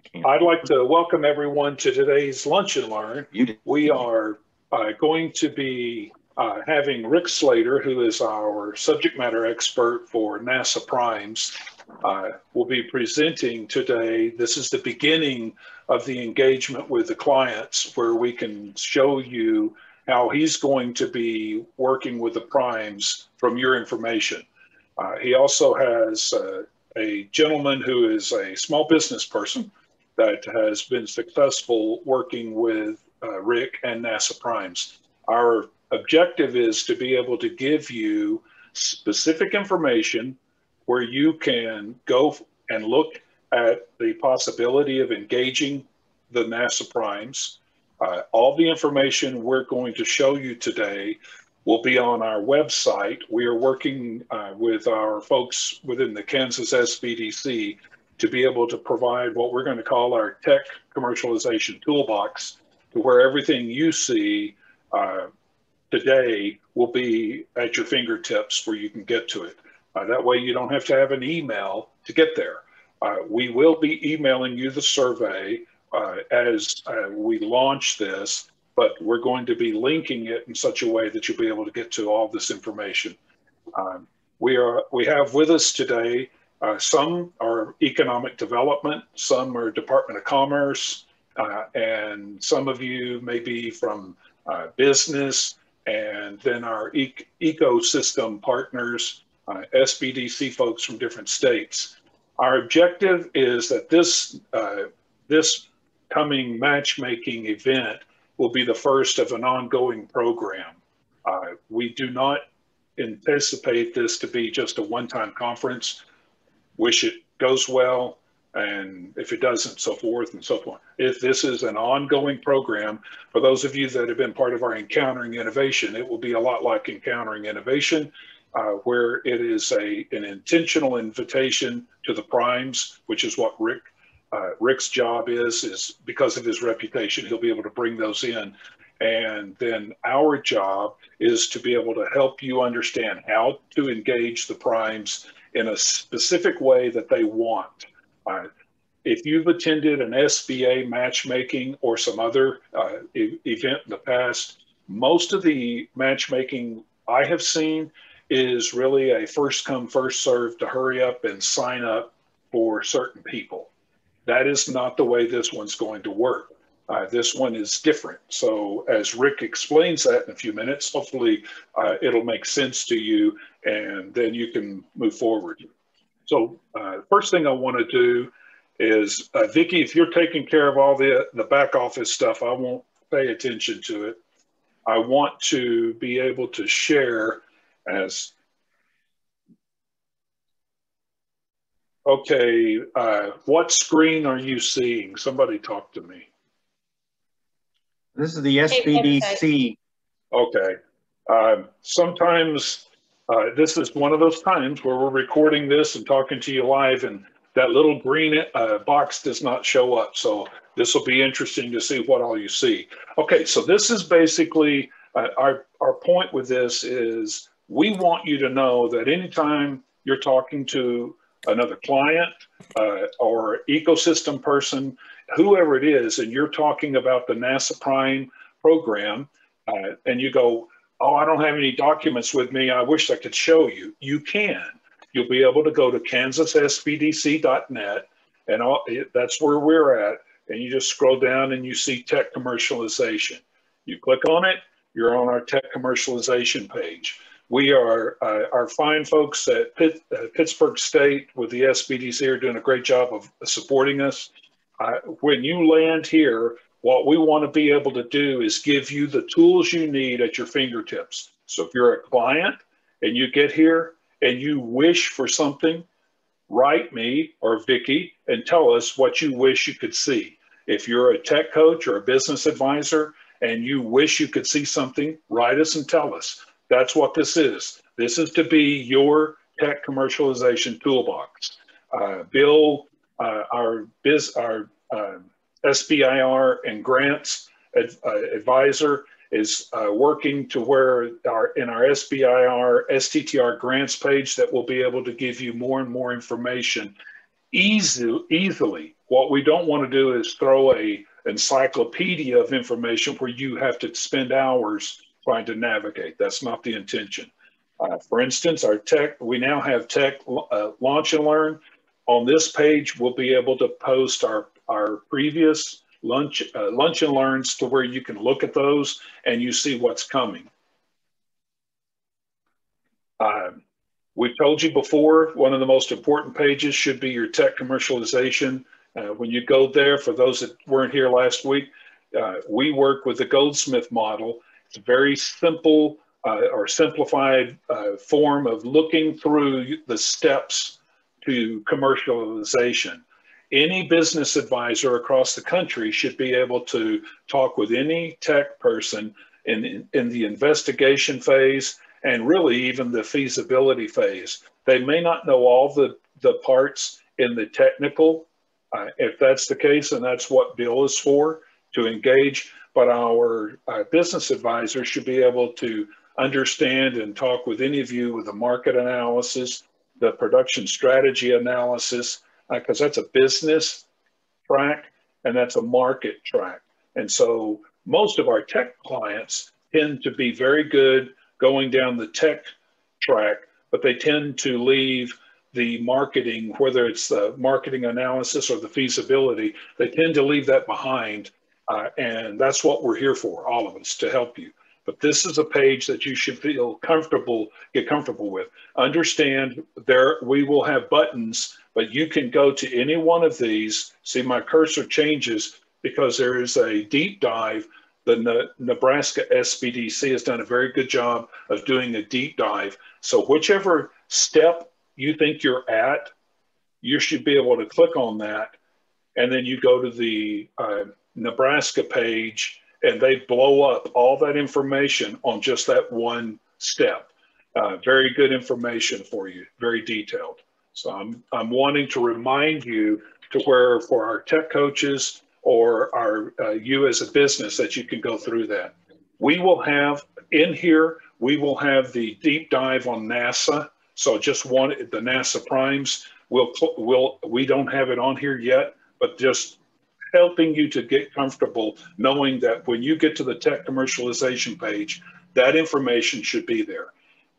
can't. I'd like to welcome everyone to today's Lunch and Learn. You. We are uh, going to be uh, having Ric Slater, who is our subject matter expert for NASA Primes, uh, will be presenting today. This is the beginning of the engagement with the clients where we can show you how he's going to be working with the primes from your information. Uh, he also has uh, a gentleman who is a small business person that has been successful working with uh, Ric and NASA Primes. Our objective is to be able to give you specific information where you can go and look at the possibility of engaging the NASA primes. Uh, all the information we're going to show you today will be on our website. We are working uh, with our folks within the Kansas SBDC to be able to provide what we're going to call our tech commercialization toolbox to where everything you see uh, today will be at your fingertips where you can get to it. Uh, that way you don't have to have an email to get there. Uh, we will be emailing you the survey uh, as uh, we launch this, but we're going to be linking it in such a way that you'll be able to get to all this information. Um, we are we have with us today uh, some are economic development, some are Department of Commerce, uh, and some of you may be from business, and then our e ecosystem partners uh, SBDC folks from different states. Our objective is that this, uh, this coming matchmaking event will be the first of an ongoing program. Uh, we do not anticipate this to be just a one-time conference. Wish it goes well, and if it doesn't, so forth and so forth. If this is an ongoing program, for those of you that have been part of our Encountering Innovation, it will be a lot like Encountering Innovation uh, where it is a an intentional invitation to the primes, which is what Ric uh, Ric's job is. Is because of his reputation, he'll be able to bring those in, and then our job is to be able to help you understand how to engage the primes in a specific way that they want. Uh, if you've attended an SBA matchmaking or some other uh, e- event in the past, most of the matchmaking I have seen is really a first come, first serve to hurry up and sign up for certain people. That is not the way this one's going to work. Uh, this one is different. So, as Ric explains that in a few minutes, hopefully uh, it'll make sense to you and then you can move forward. So, uh, first thing I want to do is, uh, Vicki, if you're taking care of all the, the back office stuff, I won't pay attention to it. I want to be able to share as okay uh, what screen are you seeing somebody talk to me this is the sbdc okay. Uh, sometimes uh, this is one of those times where we're recording this and talking to you live and that little green uh, box does not show up. So this will be interesting to see what all you see. Okay so this is basically uh, our our point with this is we want you to know that anytime you're talking to another client uh, or ecosystem person, whoever it is, and you're talking about the NASA Prime program, uh, and you go, Oh, I don't have any documents with me. I wish I could show you. You can. You'll be able to go to kansassbdc.net, and all, that's where we're at. And you just scroll down and you see tech commercialization. You click on it, you're on our tech commercialization page. We are, uh, our fine folks at Pitt, uh, Pittsburg State with the SBDC are doing a great job of supporting us. Uh, when you land here, what we want to be able to do is give you the tools you need at your fingertips. So if you're a client and you get here and you wish for something, write me or Vicki and tell us what you wish you could see. If you're a tech coach or a business advisor and you wish you could see something, write us and tell us. That's what this is. This is to be your tech commercialization toolbox. Uh, Bill, uh, our biz, our uh, SBIR and grants ad, uh, advisor, is uh, working to where our in our SBIR STTR grants page that will be able to give you more and more information easy, easily. What we don't want to do is throw a encyclopedia of information where you have to spend hours trying to navigate. That's not the intention. Uh, for instance, our tech, we now have tech uh, launch and learn. On this page, we'll be able to post our, our previous lunch, uh, lunch and learns to where you can look at those and you see what's coming. Uh, we told you before, one of the most important pages should be your tech commercialization. Uh, when you go there, for those that weren't here last week, uh, we work with the Goldsmith model. It's a very simple uh, or simplified uh, form of looking through the steps to commercialization. Any business advisor across the country should be able to talk with any tech person in, in, the investigation phase and really even the feasibility phase. They may not know all the, the parts in the technical. Uh, if that's the case, and that's what Bill is for, to engage, but our uh, business advisor should be able to understand and talk with any of you with the market analysis, the production strategy analysis, because uh, that's a business track and that's a market track. And so most of our tech clients tend to be very good going down the tech track, but they tend to leave the marketing, whether it's the marketing analysis or the feasibility, they tend to leave that behind. Uh, and that's what we're here for, all of us, to help you. But this is a page that you should feel comfortable, get comfortable with. Understand there, we will have buttons, but you can go to any one of these. See my cursor changes because there is a deep dive the Nebraska SBDC has done a very good job of doing a deep dive. So whichever step you think you're at, you should be able to click on that. And then you go to the uh, Nebraska page and they blow up all that information on just that one step. Uh, very good information for you, very detailed. So I'm, I'm wanting to remind you to where for our tech coaches, or our uh, you as a business that you can go through that. We will have in here, we will have the deep dive on NASA. So just one, the NASA primes, we'll, we'll, we don't have it on here yet, but just helping you to get comfortable knowing that when you get to the tech commercialization page, that information should be there.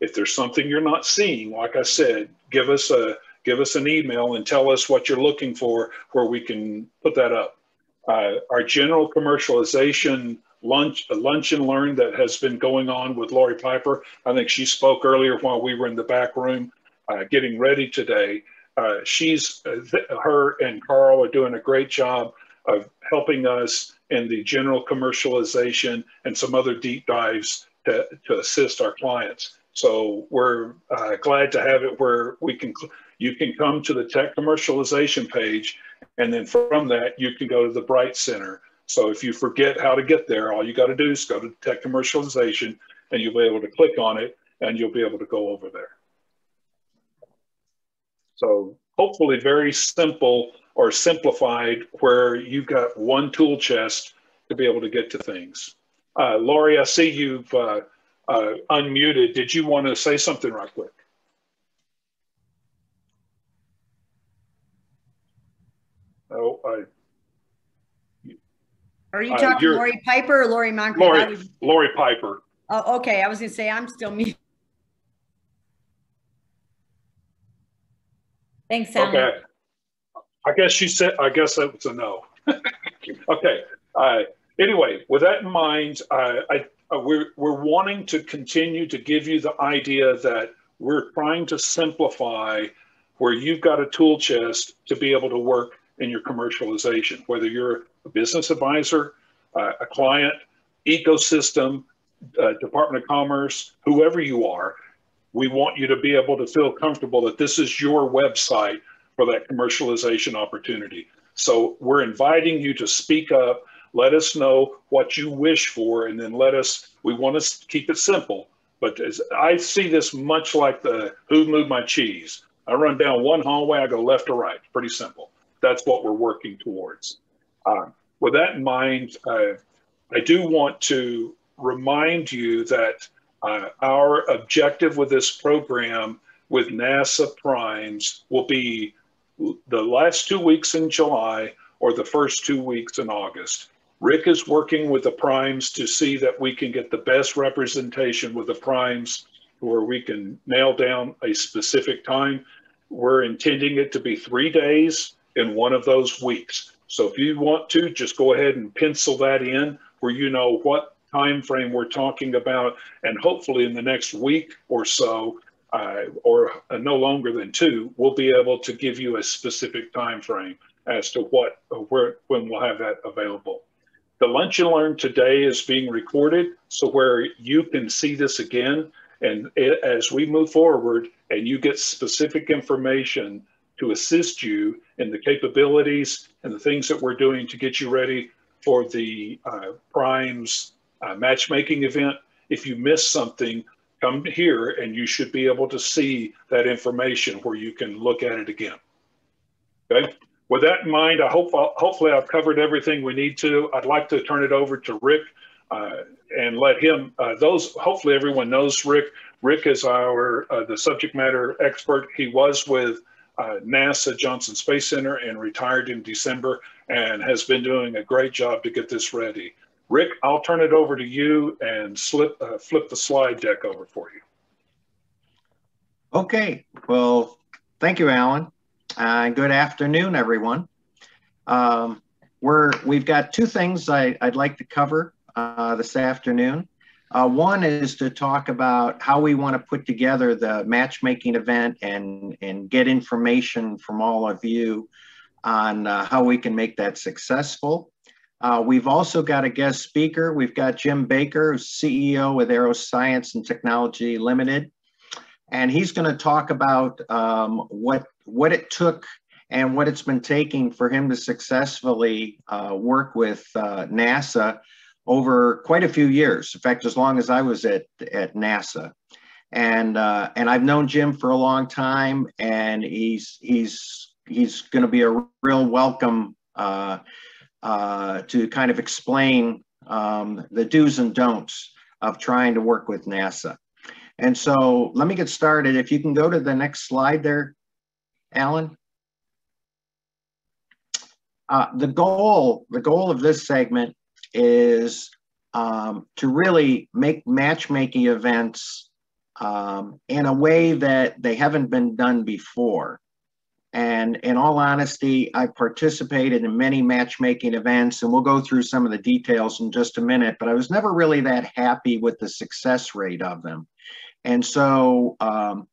If there's something you're not seeing, like I said, give us a give us an email and tell us what you're looking for where we can put that up uh, our general commercialization lunch lunch and learn that has been going on with Lori Piper. I think she spoke earlier while we were in the back room uh, getting ready today. Uh, she's uh, her and Carl are doing a great job of helping us in the general commercialization and some other deep dives to, to assist our clients. So we're uh, glad to have it where we can you can come to the tech commercialization page and then from that, you can go to the Bright Center. So if you forget how to get there, all you got to do is go to tech commercialization and you'll be able to click on it and you'll be able to go over there. So hopefully very simple or simplified where you've got one tool chest to be able to get to things. Uh, Lori, I see you've uh, uh, unmuted. Did you want to say something right quick? Oh, I. Are you uh, talking Lori Piper or Lori Moncrief? Lori, was... Lori Piper. Oh, okay. I was going to say I'm still me. Thanks, Sally. Okay. I guess she said. I guess that was a no. okay. Uh, anyway, with that in mind, uh, I, uh, we're we're wanting to continue to give you the idea that we're trying to simplify where you've got a tool chest to be able to work in your commercialization, whether you're a business advisor, uh, a client, ecosystem, uh, Department of Commerce, whoever you are, we want you to be able to feel comfortable that this is your website for that commercialization opportunity. So we're inviting you to speak up, let us know what you wish for, and then let us, we want to keep it simple. But as, I see this much like the who moved my cheese. I run down one hallway, I go left or right, pretty simple that's what we're working towards. Uh, with that in mind, uh, I do want to remind you that uh, our objective with this program with NASA primes will be the last two weeks in July or the first two weeks in August. Ric is working with the primes to see that we can get the best representation with the primes where we can nail down a specific time. We're intending it to be three days in one of those weeks. So if you want to, just go ahead and pencil that in where you know what time frame we're talking about. And hopefully in the next week or so, uh, or uh, no longer than two, we'll be able to give you a specific time frame as to what, uh, where, when we'll have that available. The Lunch and Learn today is being recorded, so where you can see this again, and it, as we move forward and you get specific information to assist you in the capabilities and the things that we're doing to get you ready for the uh, Primes uh, matchmaking event. If you miss something, come here and you should be able to see that information where you can look at it again. Okay. With that in mind, I hope I'll, hopefully I've covered everything we need to. I'd like to turn it over to Ric uh, and let him. Uh, those hopefully everyone knows Ric. Ric is our uh, the subject matter expert. He was with uh, NASA Johnson Space Center and retired in December and has been doing a great job to get this ready. Ric, I'll turn it over to you and slip, uh, flip the slide deck over for you. Okay, well, thank you, Alan. Uh, good afternoon, everyone. Um, we're, we've got two things I, would like to cover uh, this afternoon. Uh, one is to talk about how we want to put together the matchmaking event and, and get information from all of you on uh, how we can make that successful. Uh, we've also got a guest speaker. We've got Jim Baker, CEO with Aeroscience and Technology Limited. And he's going to talk about um, what, what it took and what it's been taking for him to successfully uh, work with uh, NASA over quite a few years. In fact, as long as I was at, at NASA. And, uh, and I've known Jim for a long time and he's, he's, he's going to be a real welcome uh, to kind of explain um, the do's and don'ts of trying to work with NASA. And so let me get started. If you can go to the next slide there, Alan. Uh, the goal, the goal of this segment is um, to really make matchmaking events um, in a way that they haven't been done before. And in all honesty, I've participated in many matchmaking events, and we'll go through some of the details in just a minute, but I was never really that happy with the success rate of them. And so, um,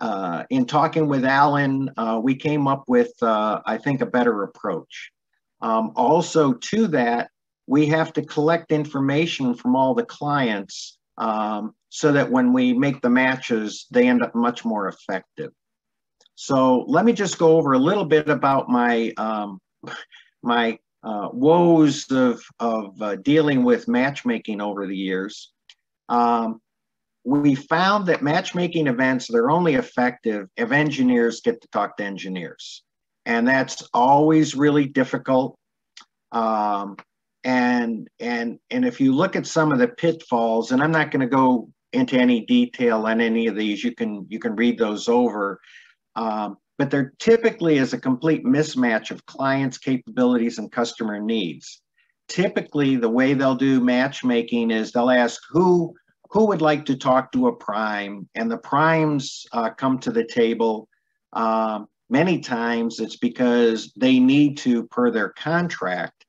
uh, in talking with Alan, uh, we came up with, uh, I think, a better approach. Um, also, to that, we have to collect information from all the clients um, so that when we make the matches, they end up much more effective. So let me just go over a little bit about my um, my uh, woes of, of uh, dealing with matchmaking over the years. Um, we found that matchmaking events, they're only effective if engineers get to talk to engineers. And that's always really difficult. Um, and and and if you look at some of the pitfalls and i'm not going to go into any detail on any of these you can you can read those over um, but there typically is a complete mismatch of clients capabilities and customer needs typically the way they'll do matchmaking is they'll ask who who would like to talk to a prime and the primes uh, come to the table um, many times it's because they need to per their contract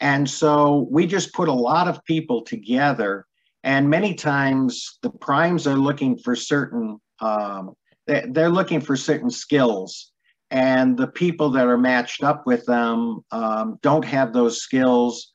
and so we just put a lot of people together. And many times the primes are looking for certain, um, they're looking for certain skills. And the people that are matched up with them um, don't have those skills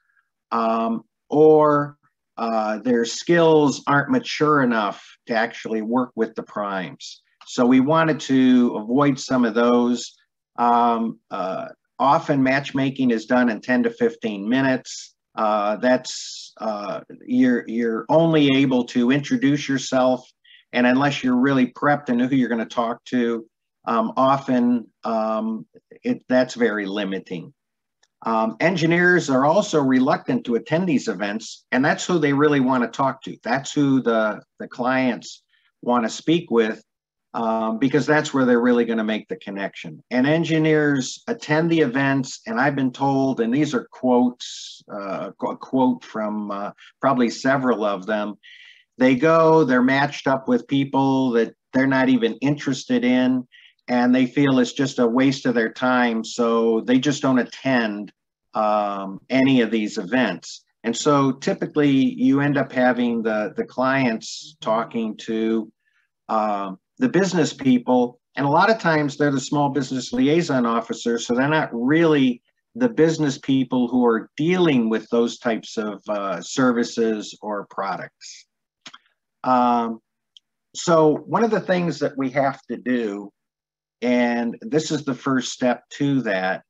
um, or uh, their skills aren't mature enough to actually work with the primes. So we wanted to avoid some of those. Um, uh, often matchmaking is done in 10 to 15 minutes. Uh, that's uh, you're you're only able to introduce yourself, and unless you're really prepped and know who you're going to talk to, um, often um, it, that's very limiting. Um, engineers are also reluctant to attend these events, and that's who they really want to talk to. That's who the the clients want to speak with. um, because that's where they're really going to make the connection. And engineers attend the events, and I've been told, and these are quotes, uh, a quote from uh, probably several of them. They go, they're matched up with people that they're not even interested in, and they feel it's just a waste of their time, so they just don't attend um, any of these events. And so typically you end up having the, the clients talking to um, the business people. And a lot of times they're the small business liaison officers, so they're not really the business people who are dealing with those types of uh, services or products. Um, so one of the things that we have to do, and this is the first step to that,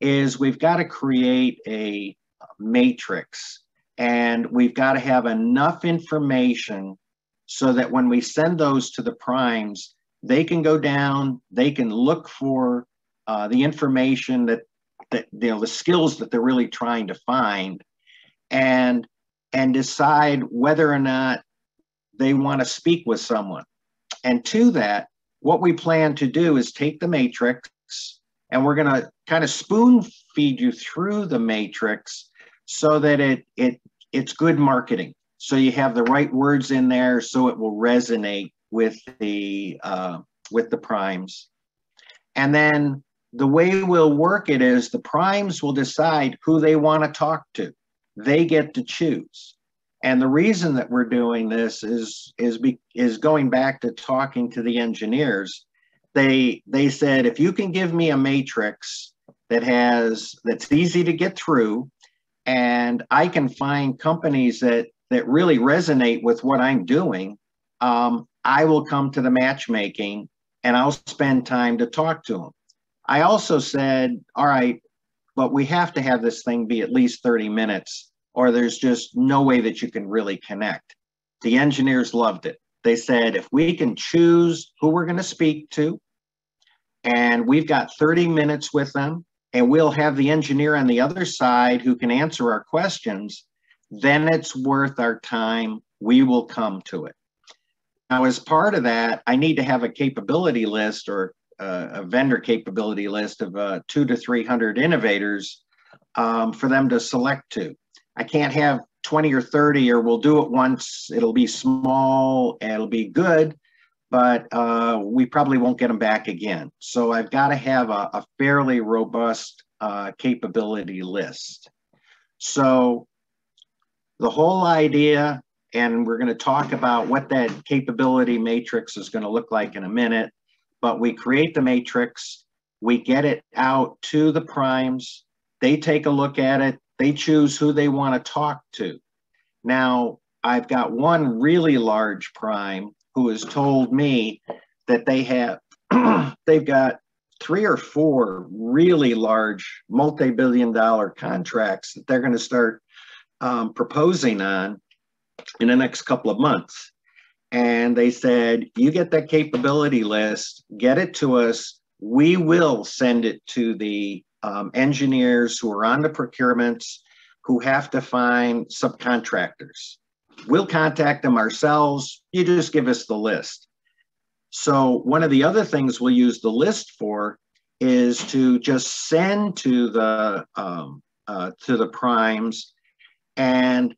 is we've got to create a matrix. And we've got to have enough information so that when we send those to the primes, they can go down, they can look for uh, the information that, that, you know, the skills that they're really trying to find and, and decide whether or not they want to speak with someone. And to that, what we plan to do is take the matrix and we're going to kind of spoon feed you through the matrix so that it it it's good marketing. So you have the right words in there, so it will resonate with the uh, with the primes. And then the way we'll work it is the primes will decide who they want to talk to. They get to choose. And the reason that we're doing this is is be, is going back to talking to the engineers. They they said if you can give me a matrix that has that's easy to get through and I can find companies that that really resonate with what I'm doing, um, I will come to the matchmaking and I'll spend time to talk to them. I also said, all right, but we have to have this thing be at least 30 minutes, or there's just no way that you can really connect. The engineers loved it. They said, if we can choose who we're going to speak to, and we've got 30 minutes with them, and we'll have the engineer on the other side who can answer our questions, then it's worth our time. We will come to it. Now, as part of that, I need to have a capability list or uh, a vendor capability list of uh, two to 300 innovators um, for them to select to. I can't have 20 or 30 or we'll do it once, it'll be small, it'll be good, but uh, we probably won't get them back again. So I've got to have a, a fairly robust uh, capability list. So the whole idea, and we're going to talk about what that capability matrix is going to look like in a minute, but we create the matrix, we get it out to the primes, they take a look at it, they choose who they want to talk to. Now, I've got one really large prime who has told me that they have they've got three or four really large multi-billion dollar contracts that they're going to start um, proposing on in the next couple of months and they said you get that capability list get it to us we will send it to the um, engineers who are on the procurements who have to find subcontractors We'll contact them ourselves. You just give us the list. So one of the other things we'll use the list for is to just send to the um, uh, to the primes, and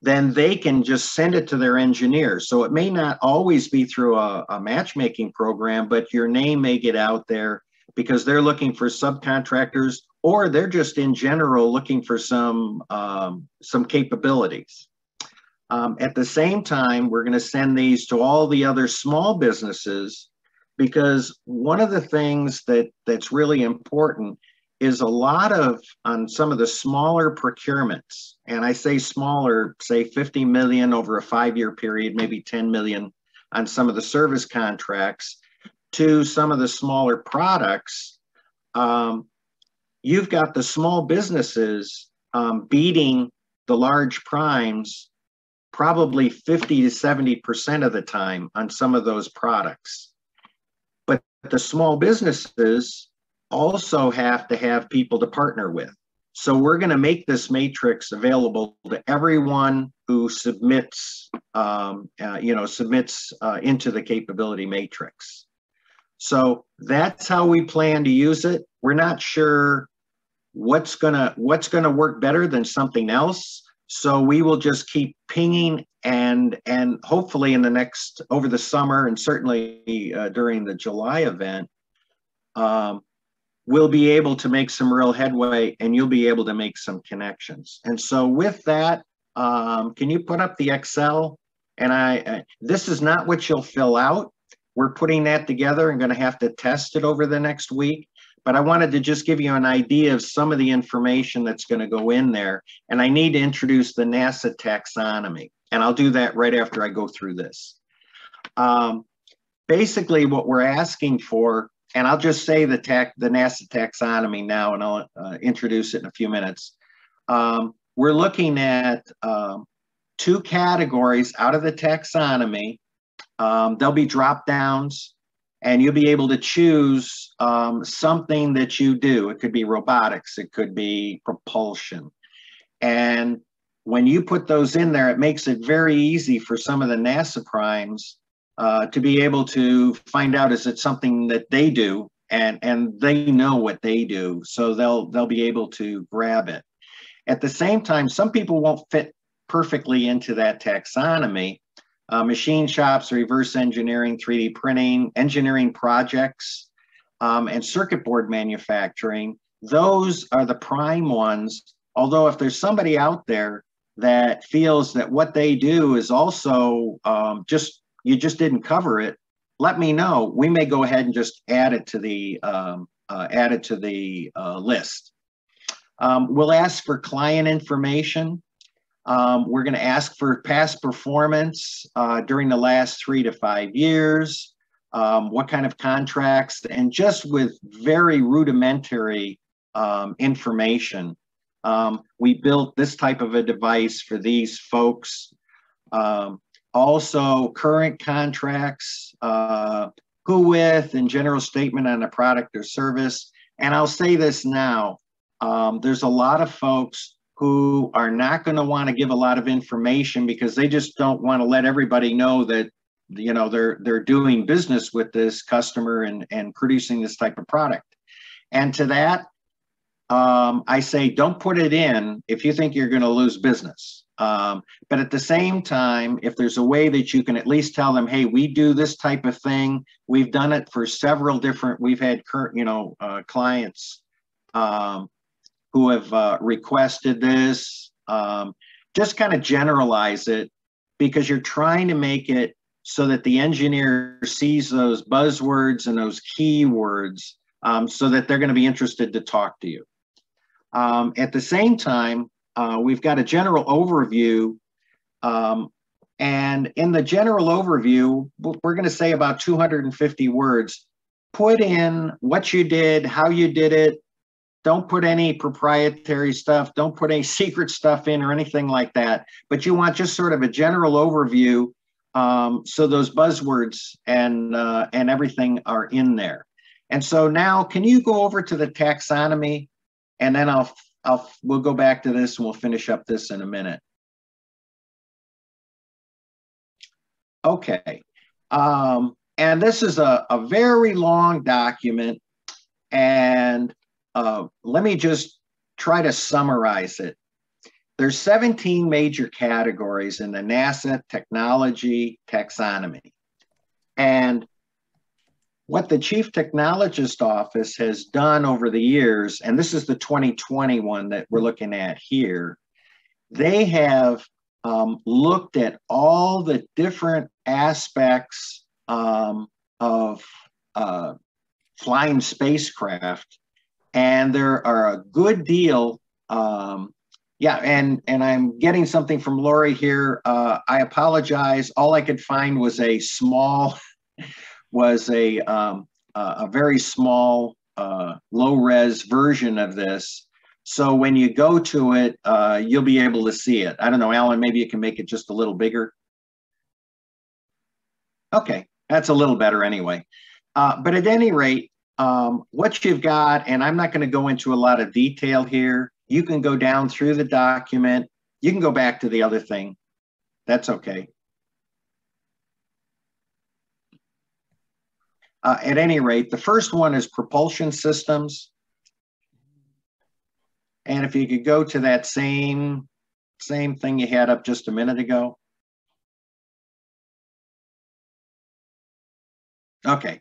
then they can just send it to their engineers. So it may not always be through a, a matchmaking program, but your name may get out there because they're looking for subcontractors, or they're just in general looking for some um, some capabilities. Um, at the same time, we're going to send these to all the other small businesses because one of the things that that's really important is a lot of on some of the smaller procurements and i say smaller say 50 million over a five year period maybe 10 million on some of the service contracts to some of the smaller products um, you've got the small businesses um, beating the large primes probably 50 to 70% of the time on some of those products. But the small businesses also have to have people to partner with. So we're going to make this matrix available to everyone who submits, um, uh, you know, submits uh, into the capability matrix. So that's how we plan to use it. We're not sure what's gonna what's gonna work better than something else. So we will just keep pinging and and hopefully in the next over the summer and certainly uh, during the July event, um, we'll be able to make some real headway and you'll be able to make some connections. And so with that, um, can you put up the Excel? And I, I, this is not what you'll fill out. We're putting that together and going to have to test it over the next week. But I wanted to just give you an idea of some of the information that's going to go in there. And I need to introduce the NASA taxonomy. And I'll do that right after I go through this. Um, basically, what we're asking for and I'll just say the tax, the NASA taxonomy now, and I'll uh, introduce it in a few minutes. Um, we're looking at um, two categories out of the taxonomy. Um, there'll be drop downs, and you'll be able to choose um, something that you do. It could be robotics, it could be propulsion, and when you put those in there, it makes it very easy for some of the NASA primes uh, to be able to find out is it something that they do? And and they know what they do so they'll they'll be able to grab it. At the same time some people won't fit perfectly into that taxonomy uh, machine shops reverse engineering 3d printing engineering projects um, and circuit board manufacturing those are the prime ones although if there's somebody out there that feels that what they do is also um, just you just didn't cover it, let me know. We may go ahead and just add it to the um, uh, add it to the uh, list. Um, we'll ask for client information. Um, we're going to ask for past performance uh, during the last three to five years, um, what kind of contracts, and just with very rudimentary um, information. Um, we built this type of a device for these folks. Um, also current contracts, uh, who with, and general statement on a product or service. And I'll say this now, um, there's a lot of folks who are not going to want to give a lot of information because they just don't want to let everybody know that you know they're they're doing business with this customer and and producing this type of product and to that um, i say don't put it in if you think you're going to lose business um, but at the same time, if there's a way that you can at least tell them, hey, we do this type of thing. We've done it for several different, we've had current, you know, uh, clients um, who have uh, requested this. Um, just kind of generalize it because you're trying to make it so that the engineer sees those buzzwords and those keywords um, so that they're going to be interested to talk to you. Um, at the same time, uh, we've got a general overview. Um, and in the general overview, we're going to say about 250 words. Put in what you did, how you did it. Don't put any proprietary stuff. Don't put any secret stuff in or anything like that. But you want just sort of a general overview um, so those buzzwords and uh, and everything are in there. And so now, can you go over to the taxonomy, and then I'll I'll we'll go back to this and we'll finish up this in a minute. Okay. Um, and this is a, a very long document. And uh, let me just try to summarize it. There's 17 major categories in the NASA technology taxonomy. And what the chief technologist office has done over the years, and this is the 2020 one that we're looking at here, they have um, looked at all the different aspects um, of uh, flying spacecraft, and there are a good deal. Um, yeah, and and I'm getting something from Lori here. Uh, I apologize. All I could find was a small was a, um, a very small, uh, low res version of this. So when you go to it, uh, you'll be able to see it. I don't know, Alan, maybe you can make it just a little bigger. Okay, that's a little better anyway. Uh, but at any rate, um, what you've got, and I'm not going to go into a lot of detail here. You can go down through the document. You can go back to the other thing. That's okay. Uh, at any rate, the first one is propulsion systems. And if you could go to that same, same thing you had up just a minute ago. Okay,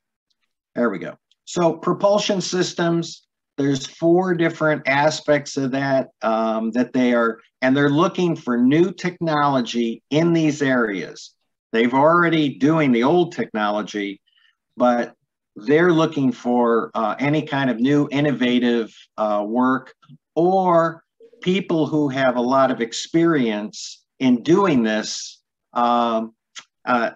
there we go. So propulsion systems, there's four different aspects of that um, that they are, and they're looking for new technology in these areas. They've already doing the old technology, but they're looking for uh, any kind of new innovative uh, work or people who have a lot of experience in doing this. Um, uh,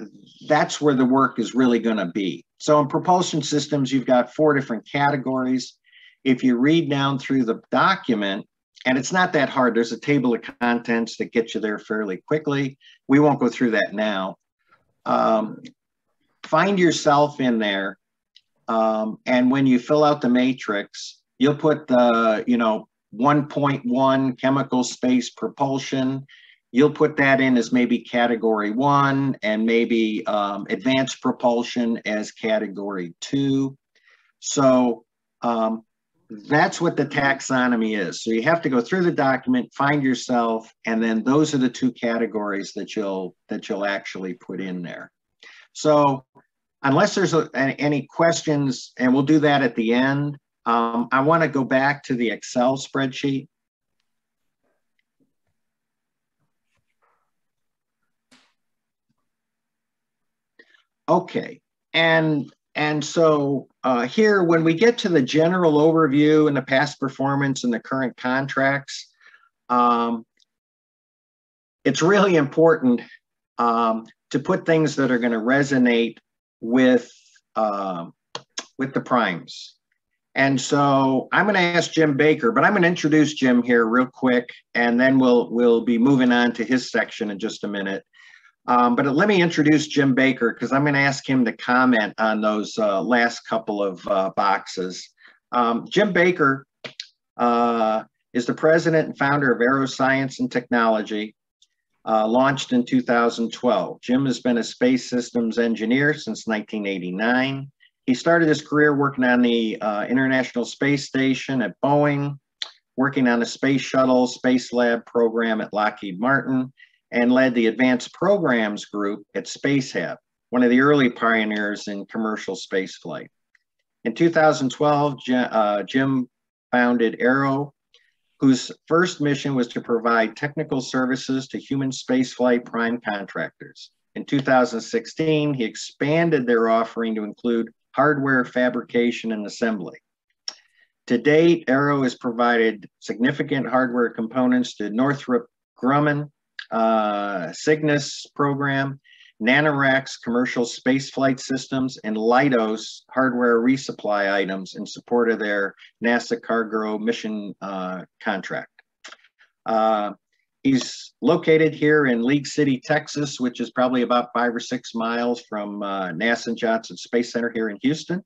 that's where the work is really going to be. So in propulsion systems, you've got four different categories. If you read down through the document, and it's not that hard, there's a table of contents that gets you there fairly quickly. We won't go through that now. Um, find yourself in there. Um, and when you fill out the matrix, you'll put the, you know, 1.1 chemical space propulsion. You'll put that in as maybe category one and maybe um, advanced propulsion as category two. So um, that's what the taxonomy is. So you have to go through the document, find yourself, and then those are the two categories that you'll that you'll actually put in there. So unless there's a, any questions, and we'll do that at the end, um, I want to go back to the Excel spreadsheet. Okay, and and so uh, here, when we get to the general overview and the past performance and the current contracts, um, it's really important um, to put things that are going to resonate with uh, with the primes. And so I'm going to ask Jim Baker, but I'm going to introduce Jim here real quick, and then we'll we'll be moving on to his section in just a minute. Um, but let me introduce Jim Baker because I'm going to ask him to comment on those uh, last couple of uh, boxes. Um, Jim Baker uh, is the president and founder of Aeroscience and Technology, uh, launched in 2012. Jim has been a space systems engineer since 1989. He started his career working on the uh, International Space Station at Boeing, working on the Space Shuttle Spacelab program at Lockheed Martin, and led the Advanced Programs Group at Spacehab, one of the early pioneers in commercial spaceflight. In 2012, uh, Jim founded Aero, whose first mission was to provide technical services to human spaceflight prime contractors. In 2016, he expanded their offering to include hardware fabrication and assembly. To date, Aero has provided significant hardware components to Northrop Grumman, uh, Cygnus program, NanoRacks commercial spaceflight systems, and Leidos hardware resupply items in support of their NASA cargo mission uh, contract. Uh, he's located here in League City, Texas, which is probably about five or six miles from uh, NASA Johnson Space Center here in Houston.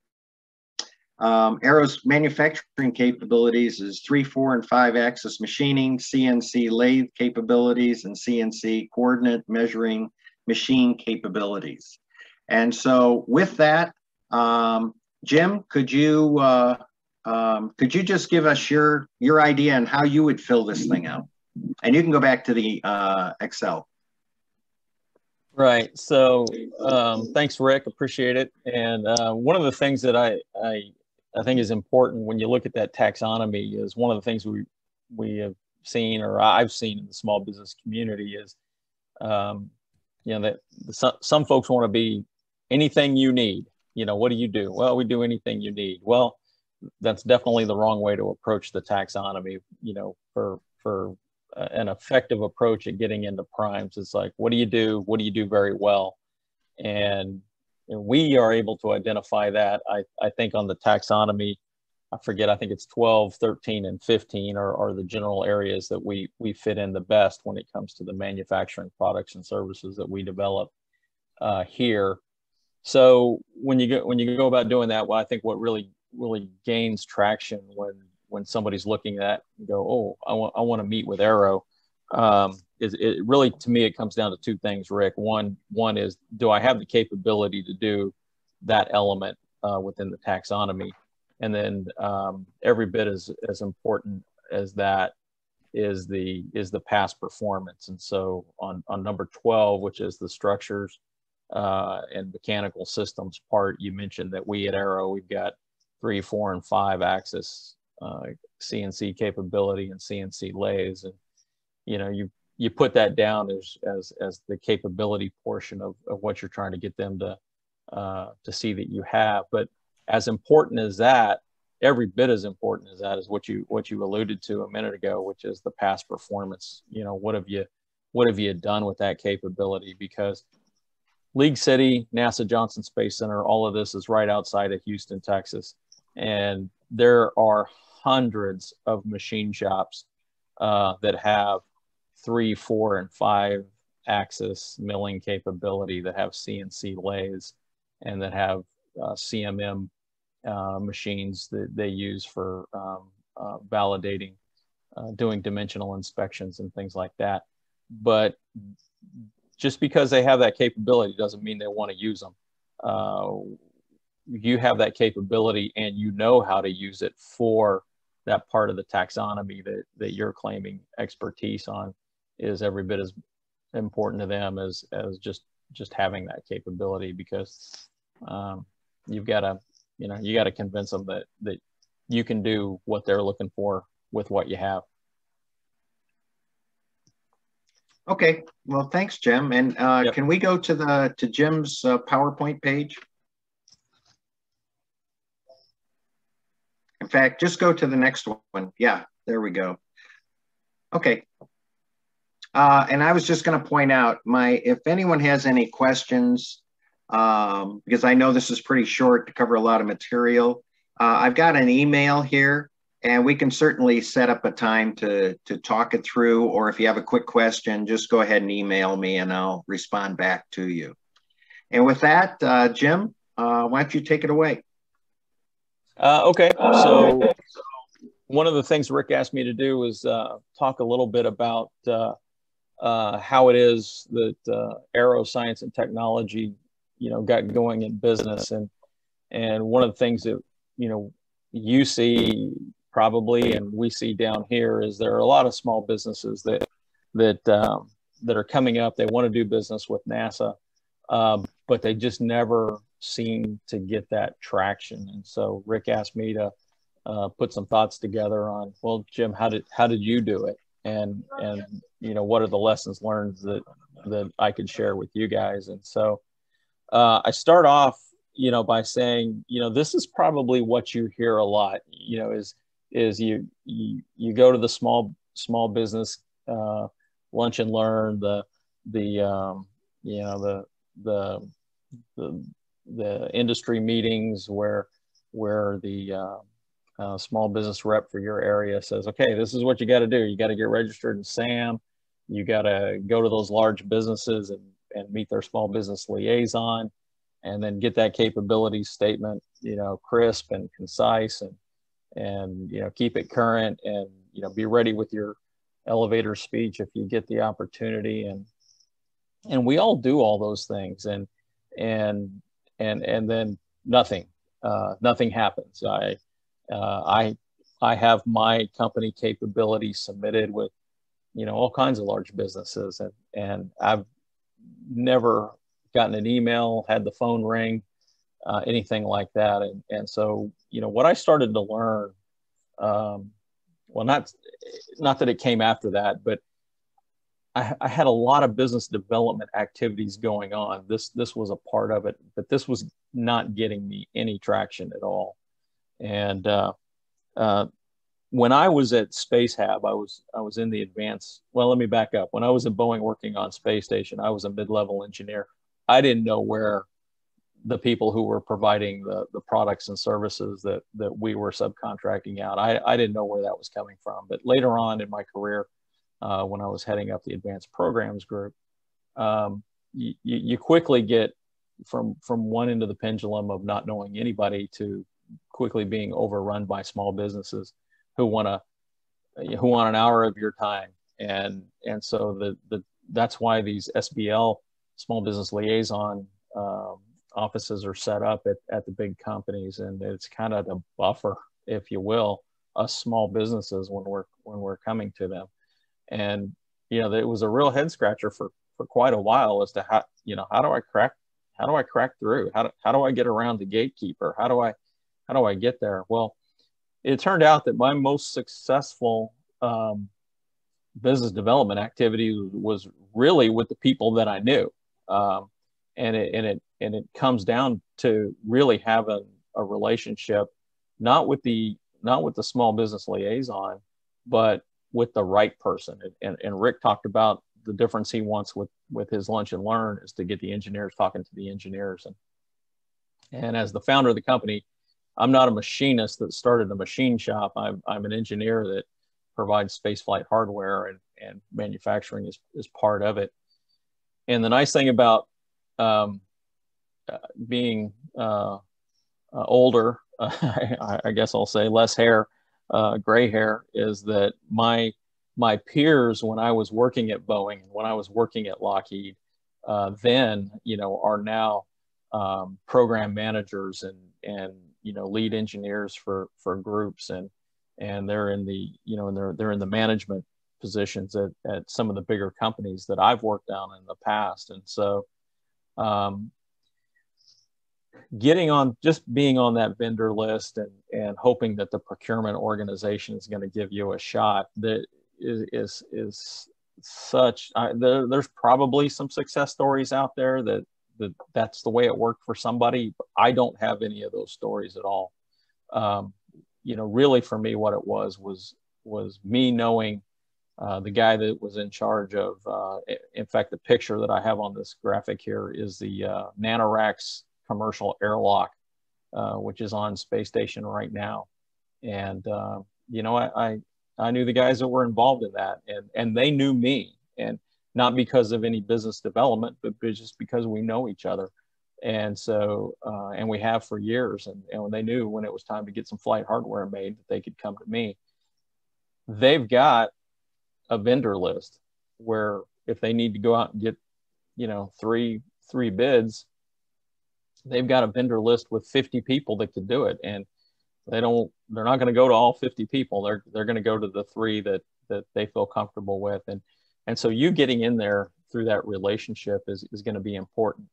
Um, Aero's manufacturing capabilities is three, four, and five axis machining, CNC lathe capabilities, and CNC coordinate measuring machine capabilities. And so with that, um, Jim, could you uh, um, could you just give us your your idea on how you would fill this thing out? And you can go back to the uh, Excel. Right. So um, thanks, Ric. Appreciate it. And uh, one of the things that I, I I think is important when you look at that taxonomy is one of the things we we have seen or I've seen in the small business community is um, you know that some, some folks want to be anything you need. You know what do you do? Well we do anything you need. Well that's definitely the wrong way to approach the taxonomy you know for for an effective approach at getting into primes. It's like what do you do? What do you do very well? And and we are able to identify that. I, I think on the taxonomy, I forget, I think it's 12, 13, and 15 are, are the general areas that we, we fit in the best when it comes to the manufacturing products and services that we develop uh, here. So when you go when you go about doing that, well, I think what really really gains traction when when somebody's looking at and go, oh, I want I want to meet with Aero. Um, is it really to me it comes down to two things, Ric. One one is do I have the capability to do that element uh, within the taxonomy, and then um, every bit as as important as that is the is the past performance. And so on on number twelve, which is the structures uh, and mechanical systems part, you mentioned that we at Aero we've got three, four, and five axis uh, CNC capability and CNC lathes, and you know you you put that down as as as the capability portion of, of what you're trying to get them to uh, to see that you have. But as important as that, every bit as important as that is what you what you alluded to a minute ago, which is the past performance. You know, what have you what have you done with that capability? Because League City, NASA Johnson Space Center, all of this is right outside of Houston, Texas, and there are hundreds of machine shops uh, that have three, four, and five axis milling capability that have CNC lathes and that have uh, CMM uh, machines that they use for um, uh, validating, uh, doing dimensional inspections and things like that. But just because they have that capability doesn't mean they want to use them. Uh, you have that capability and you know how to use it for that part of the taxonomy that, that you're claiming expertise on is every bit as important to them as as just just having that capability because um, you've got to you know you got to convince them that that you can do what they're looking for with what you have. Okay. Well thanks jim. And uh, yep. can we go to the to jim's uh, powerpoint page? In fact just go to the next one. Yeah there we go. Okay uh, and I was just going to point out my if anyone has any questions, um, because I know this is pretty short to cover a lot of material. Uh, I've got an email here, and we can certainly set up a time to to talk it through. Or if you have a quick question, just go ahead and email me, and I'll respond back to you. And with that, uh, Jim, uh, why don't you take it away? Uh, okay, so one of the things Ric asked me to do was uh, talk a little bit about uh, how it is that uh, Aero Science and Technology, you know, got going in business, and and one of the things that you know you see probably and we see down here is there are a lot of small businesses that that um, that are coming up. They want to do business with NASA, um, but they just never seem to get that traction. And so Ric asked me to uh, put some thoughts together on, well, Jim, how did how did you do it? And and you know what are the lessons learned that that I could share with you guys. And so uh, I start off, you know, by saying, you know, this is probably what you hear a lot. You know, is is you you, you go to the small small business uh, lunch and learn the the um, you know the the the the industry meetings where where the uh, uh, small business rep for your area says, okay, this is what you got to do. You got to get registered in SAM you got to go to those large businesses and, and meet their small business liaison and then get that capability statement you know crisp and concise and and you know keep it current and you know be ready with your elevator speech if you get the opportunity. And and we all do all those things and and and and then nothing uh, nothing happens. I uh, i i have my company capability submitted with you know all kinds of large businesses. And and i've never gotten an email had the phone ring uh, anything like that. And and so you know what i started to learn um, well not not that it came after that but I, I, had a lot of business development activities going on. This this was a part of it but this was not getting me any traction at all. And uh, uh, when I was at Spacehab, I was I was in the advanced. Well, let me back up. When I was at Boeing working on space station, I was a mid-level engineer. I didn't know where the people who were providing the, the products and services that that we were subcontracting out. I, I didn't know where that was coming from. But later on in my career, uh, when I was heading up the advanced programs group, um, you, you quickly get from from one end of the pendulum of not knowing anybody to quickly being overrun by small businesses who want to who want an hour of your time. And and so the the that's why these SBL small business liaison um, offices are set up at, at the big companies. And it's kind of the buffer if you will us small businesses when we're when we're coming to them. And you know it was a real head scratcher for for quite a while as to how you know how do i crack how do i crack through? How do, how do i get around the gatekeeper? How do i how do i get there? Well it turned out that my most successful um, business development activity was really with the people that i knew. Um, and it and it and it comes down to really having a relationship not with the not with the small business liaison but with the right person. And, and ric talked about the difference he wants with with his lunch and learn is to get the engineers talking to the engineers. And and as the founder of the company i'm not a machinist that started a machine shop. I'm, I'm an engineer that provides spaceflight hardware and, and manufacturing is, is part of it. And the nice thing about um, uh, being uh, uh, older, I, I, guess I'll say less hair, uh, gray hair, is that my my peers when I was working at Boeing and when I was working at Lockheed, uh, then you know are now um, program managers and and you know lead engineers for for groups and and they're in the you know and they're they're in the management positions at, at some of the bigger companies that I've worked on in the past. And so um, getting on just being on that vendor list and and hoping that the procurement organization is going to give you a shot that is is, is such I, there, there's probably some success stories out there that that that's the way it worked for somebody. I don't have any of those stories at all. Um, you know really for me what it was was was me knowing uh, the guy that was in charge of, uh, in fact, the picture that I have on this graphic here is the uh, NanoRacks commercial airlock, uh, which is on space station right now. And, uh, you know, I, I, I, knew the guys that were involved in that and, and they knew me. And not because of any business development, but just because we know each other. And so, uh, and we have for years. And, and they knew when it was time to get some flight hardware made that they could come to me. They've got a vendor list where if they need to go out and get you know three three bids they've got a vendor list with 50 people that could do it and they don't they're not going to go to all 50 people they're they're going to go to the three that that they feel comfortable with and and so you getting in there through that relationship is, is going to be important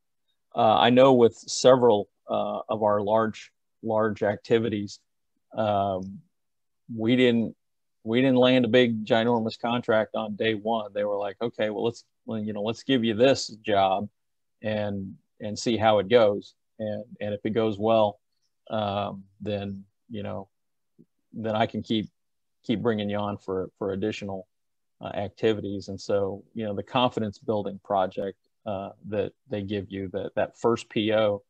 uh, i know with several uh, of our large large activities um, we didn't we didn't land a big ginormous contract on day one. They were like, okay, well let's well, you know let's give you this job and and see how it goes. And and if it goes well, um, then you know then I can keep keep bringing you on for for additional uh, activities. And so you know the confidence building project uh, that they give you that that first PO,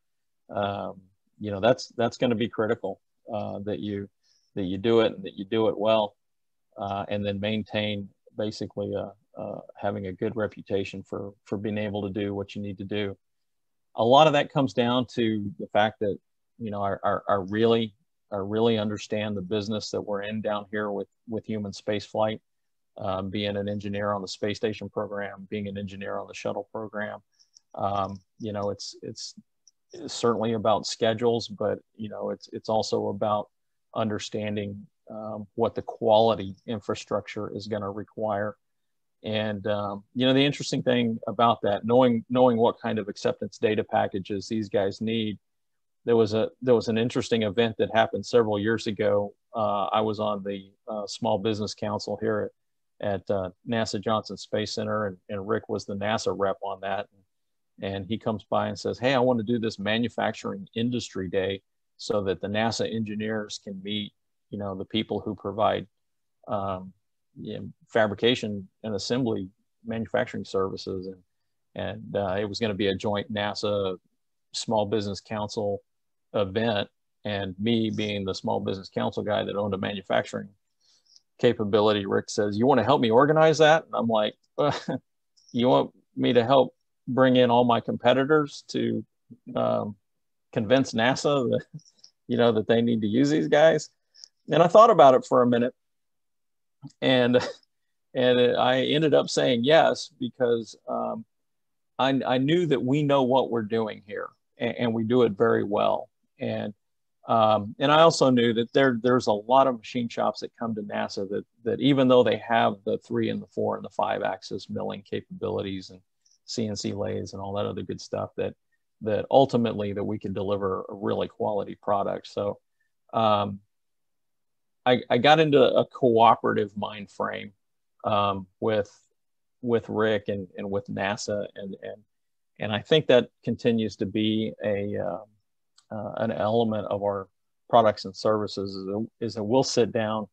um, you know that's that's going to be critical uh, that you that you do it and that you do it well uh, and then maintain basically uh, uh, having a good reputation for for being able to do what you need to do. A lot of that comes down to the fact that you know I, really I really understand the business that we're in down here with with human space flight. Um, being an engineer on the space station program, being an engineer on the shuttle program, um, you know, it's, it's certainly about schedules, but you know, it's it's also about understanding um, what the quality infrastructure is going to require. And um, you know the interesting thing about that, knowing knowing what kind of acceptance data packages these guys need, there was a there was an interesting event that happened several years ago. Uh, I was on the uh, Small Business Council here at, uh, NASA Johnson Space Center, and, and, Ric was the NASA rep on that. And, and he comes by and says, "Hey, I want to do this manufacturing industry day so that the NASA engineers can meet you know the people who provide um, you know, fabrication and assembly manufacturing services and and uh, it was going to be a joint NASA small business council event and me being the small business council guy that owned a manufacturing capability ric says you want to help me organize that and i'm like you want me to help bring in all my competitors to um, convince nasa that you know that they need to use these guys and I thought about it for a minute, and and I ended up saying yes because um, I, I knew that we know what we're doing here and, and we do it very well. And um, and I also knew that there there's a lot of machine shops that come to NASA that that even though they have the three and the four and the five axis milling capabilities and CNC lathes and all that other good stuff that that ultimately that we can deliver a really quality product. So um, I, I got into a cooperative mind frame um, with with Ric and, and with NASA and and and I think that continues to be a um, uh, an element of our products and services is, that we'll sit down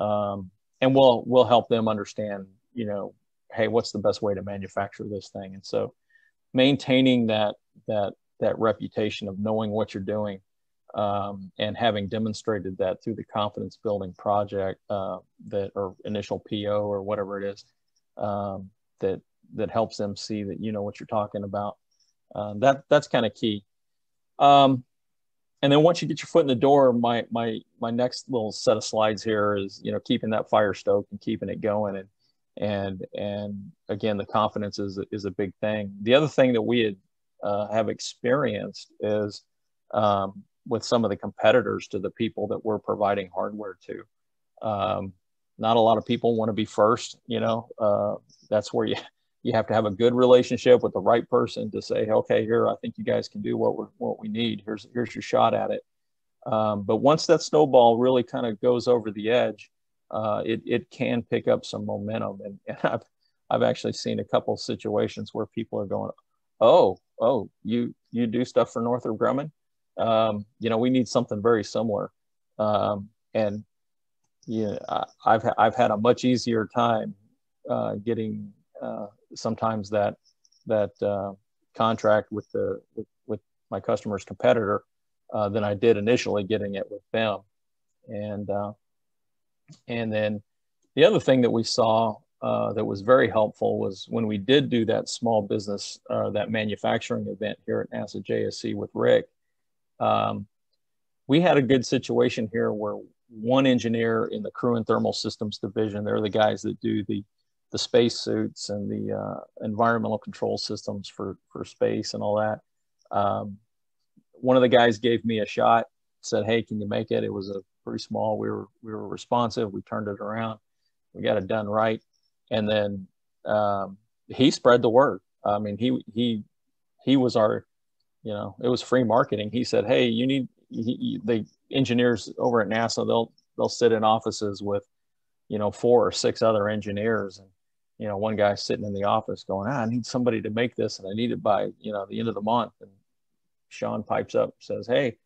um, and we'll we'll help them understand you know hey what's the best way to manufacture this thing and so maintaining that that that reputation of knowing what you're doing um, and having demonstrated that through the confidence building project uh, that or initial PO or whatever it is um, that that helps them see that you know what you're talking about. Uh, that that's kind of key. Um, and then once you get your foot in the door, my my my next little set of slides here is you know keeping that fire stoked and keeping it going and and and again the confidence is is a big thing. The other thing that we had uh, have experienced is um, with some of the competitors to the people that we're providing hardware to. Um, not a lot of people want to be first. You know, uh, that's where you you have to have a good relationship with the right person to say, okay, here I think you guys can do what we what we need. Here's here's your shot at it. Um, but once that snowball really kind of goes over the edge, uh, it it can pick up some momentum. And, and I've I've actually seen a couple situations where people are going, oh oh you you do stuff for Northrop Grumman um, you know, we need something very similar. Um, and yeah, I, have I've had a much easier time uh, getting uh, sometimes that that uh, contract with the with, with, my customer's competitor uh, than I did initially getting it with them. And uh, and then the other thing that we saw uh, that was very helpful was when we did do that small business, uh, that manufacturing event here at NASA JSC with Ric. Um, we had a good situation here where one engineer in the crew and thermal systems division, they're the guys that do the the space suits and the uh, environmental control systems for for space and all that. Um, one of the guys gave me a shot, said, "Hey, can you make it?" It was a pretty small. We were we were responsive. We turned it around. We got it done right, and then um, he spread the word. I mean, he he he was our you know, it was free marketing. He said, "Hey, you need he, the engineers over at NASA. They'll they'll sit in offices with, you know, four or six other engineers, and you know, one guy sitting in the office going, ah, I need somebody to make this, and I need it by you know the end of the month." And Sean pipes up, says, "Hey."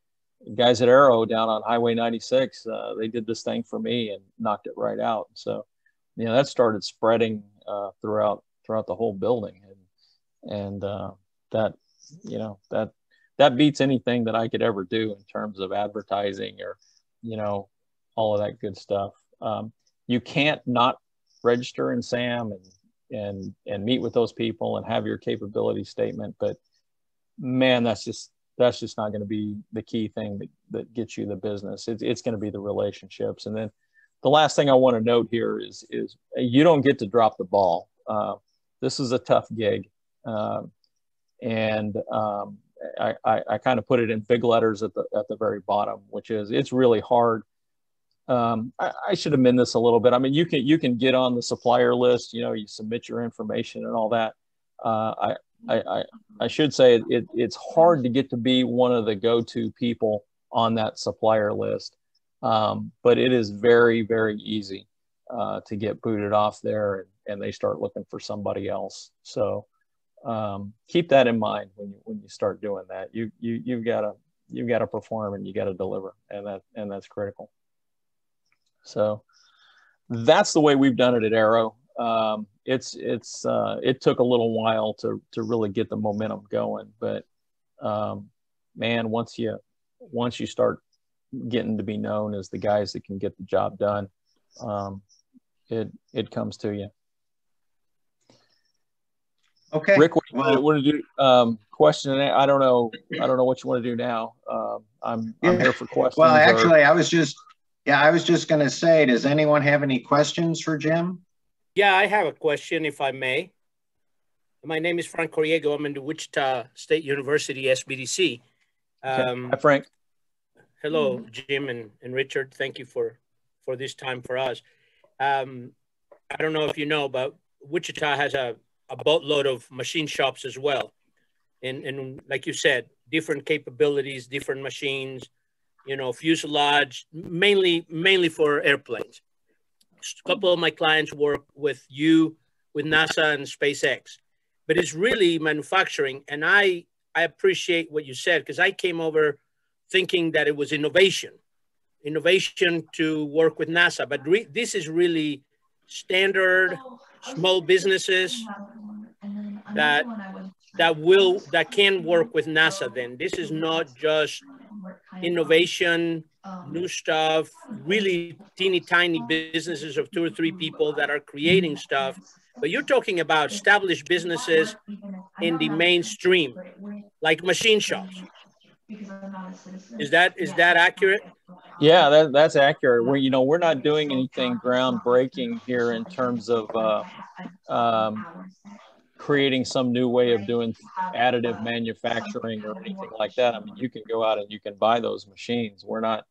Guys at Aero down on Highway 96, uh, they did this thing for me and knocked it right out. So, you know, that started spreading uh, throughout throughout the whole building, and and uh, that you know that that beats anything that I could ever do in terms of advertising or you know all of that good stuff. Um, you can't not register in SAM and and and meet with those people and have your capability statement, but man, that's just that's just not going to be the key thing that, that gets you the business. It's, it's going to be the relationships. And then the last thing I want to note here is is you don't get to drop the ball. Uh, this is a tough gig. Uh, and um, I, I, I kind of put it in big letters at the at the very bottom, which is it's really hard. Um, I, I, should amend this a little bit. I mean, you can you can get on the supplier list. You know, you submit your information and all that. Uh, I, I I should say it, it's hard to get to be one of the go-to people on that supplier list, um, but it is very very easy uh, to get booted off there, and, and they start looking for somebody else. So um, keep that in mind when you when you start doing that. You you you've got to you've got to perform and you got to deliver, and that and that's critical. So that's the way we've done it at Aero. Um, it's it's uh, it took a little while to to really get the momentum going, but um, man, once you once you start getting to be known as the guys that can get the job done, um, it it comes to you. Okay. Ric, what, well, want to do? Um, question. I don't know. I don't know what you want to do now. Um, I'm, I'm here for questions. Well, actually, or... I was just, yeah, I was just going to say, does anyone have any questions for Jim? Yeah, I have a question, if I may. My name is Frank Corriego. I'm in the Wichita State University SBDC. Um, Hi, Frank. Hello, Jim and, and Richard. Thank you for, for this time for us. Um, I don't know if you know, but Wichita has a, a boatload of machine shops as well. And, and like you said, different capabilities, different machines, you know, fuselage, mainly mainly for airplanes. A couple of my clients work with you, with NASA and SpaceX, but it's really manufacturing. And I I appreciate what you said because I came over thinking that it was innovation, innovation to work with NASA. But this is really standard small businesses that that will that can work with NASA. Then this is not just innovation, new stuff, really teeny tiny businesses of two or three people that are creating stuff. But you're talking about established businesses in the mainstream, like machine shops. Is that is that accurate? Yeah, that, that's accurate. We're you know we're not doing anything groundbreaking here in terms of uh, um, creating some new way of doing additive manufacturing or anything like that. I mean, you can go out and you can buy those machines. We're not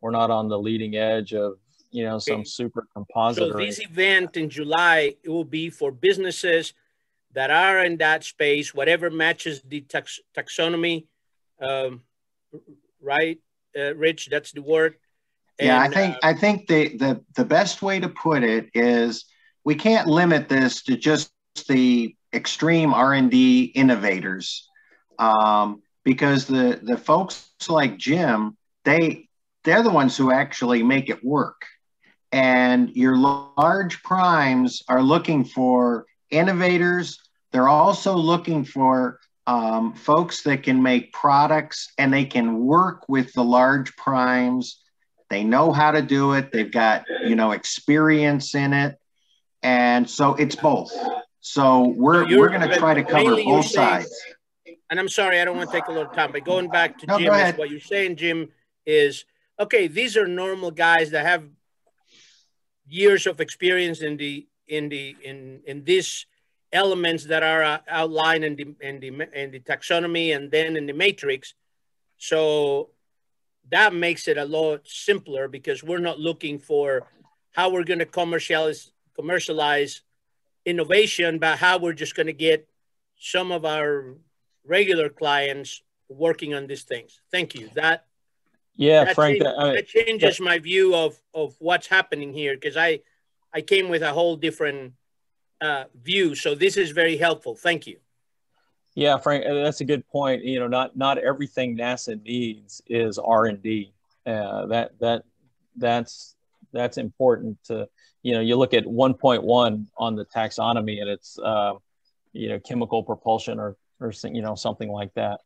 we're not on the leading edge of you know some super composite. So this event in July it will be for businesses that are in that space, whatever matches the tax taxonomy, um, right? Uh, Rich, that's the word. And, yeah, I think uh, I think the, the the best way to put it is we can't limit this to just the extreme R&D innovators um, because the, the folks like Jim, they, they're the ones who actually make it work. And your large primes are looking for innovators. They're also looking for um, folks that can make products and they can work with the large primes. They know how to do it. They've got, you know, experience in it. And so it's both. So we're we're going to try to cover both sides. And I'm sorry, I don't want to take a lot of time, but going back to no, Jim, is what you're saying, Jim, is okay. These are normal guys that have years of experience in the in the in in these elements that are uh, outlined in the in the in the taxonomy and then in the matrix. So that makes it a lot simpler because we're not looking for how we're going to commercialize commercialize innovation, but how we're just going to get some of our regular clients working on these things. Thank you. That yeah, that Frank, changes, that, that changes my view of of what's happening here because I I came with a whole different uh, view. So this is very helpful. Thank you. Yeah, Frank, uh, that's a good point. You know, not not everything NASA needs is R and D. Uh, that that that's that's important to you know you look at 1.1 on the taxonomy and it's uh, you know chemical propulsion or or you know something like that.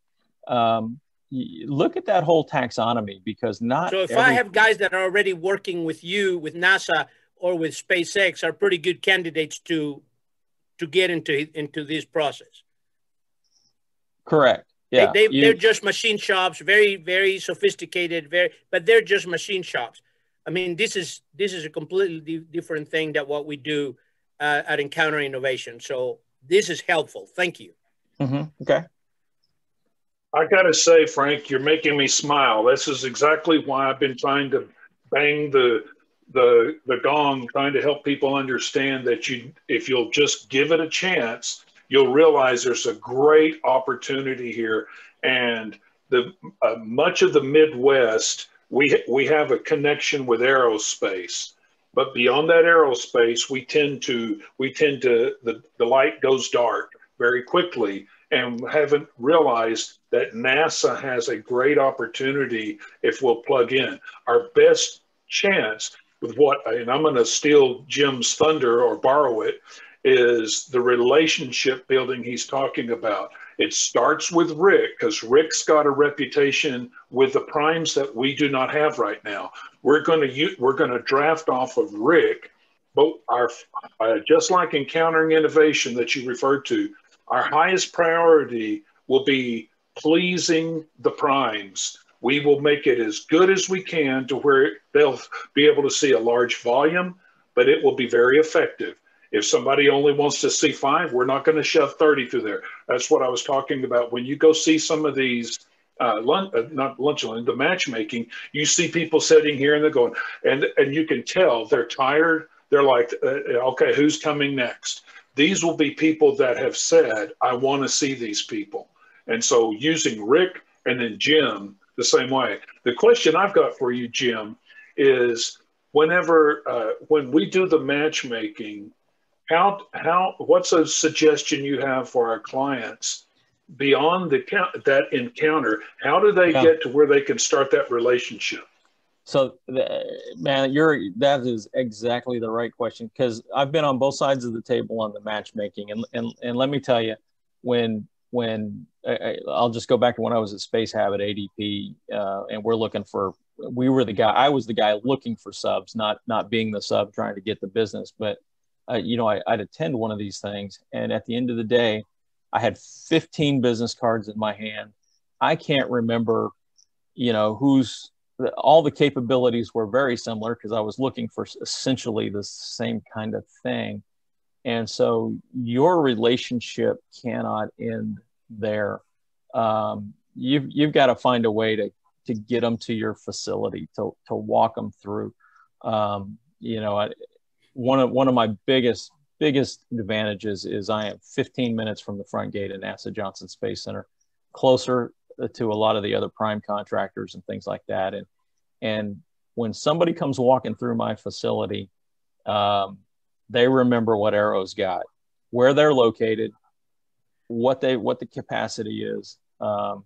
Um, look at that whole taxonomy because not so if every- i have guys that are already working with you with nasa or with spacex are pretty good candidates to to get into into this process. Correct. Yeah. They, they, are just machine shops very very sophisticated very but they're just machine shops I mean, this is this is a completely different thing than what we do uh, at Encounter Innovation. So this is helpful. Thank you. Mm-hmm. Okay. I got to say, Frank, you're making me smile. This is exactly why I've been trying to bang the the the gong, trying to help people understand that you, if you'll just give it a chance, you'll realize there's a great opportunity here, and the uh, much of the Midwest we we have a connection with aerospace but beyond that aerospace we tend to we tend to the, the light goes dark very quickly and haven't realized that nasa has a great opportunity if we'll plug in. Our best chance with what and i'm going to steal jim's thunder or borrow it is the relationship building he's talking about it starts with Ric because Ric's got a reputation with the primes that we do not have right now. We're going to we're going to draft off of Ric, but our uh, just like encountering innovation that you referred to, our highest priority will be pleasing the primes. We will make it as good as we can to where they'll be able to see a large volume, but it will be very effective. If somebody only wants to see five, we're not going to shove 30 through there. That's what I was talking about. When you go see some of these, uh, lunch, uh, not lunch, the matchmaking, you see people sitting here and they're going, and, and you can tell they're tired. They're like, uh, okay, who's coming next? These will be people that have said, I want to see these people. And so using Ric and then Jim the same way. The question I've got for you, Jim, is whenever uh, when we do the matchmaking, how how what's a suggestion you have for our clients beyond the that encounter? How do they yeah. get to where they can start that relationship? So, man, you're that is exactly the right question because I've been on both sides of the table on the matchmaking, and and and let me tell you, when when I, will just go back to when I was at Spacehab ADP, uh, and we're looking for. We were the guy. I was the guy looking for subs, not not being the sub trying to get the business. But uh, you know, I, I'd attend one of these things, and at the end of the day, I had 15 business cards in my hand. I can't remember, you know, who's all the capabilities were very similar because I was looking for essentially the same kind of thing. And so your relationship cannot end there. Um, you've you've got to find a way to to get them to your facility to to walk them through. Um, you know, one of one of my biggest biggest advantages is I am 15 minutes from the front gate at NASA Johnson Space Center, closer to a lot of the other prime contractors and things like that. And and when somebody comes walking through my facility, um, they remember what Aero's got, where they're located, what they what the capacity is, um,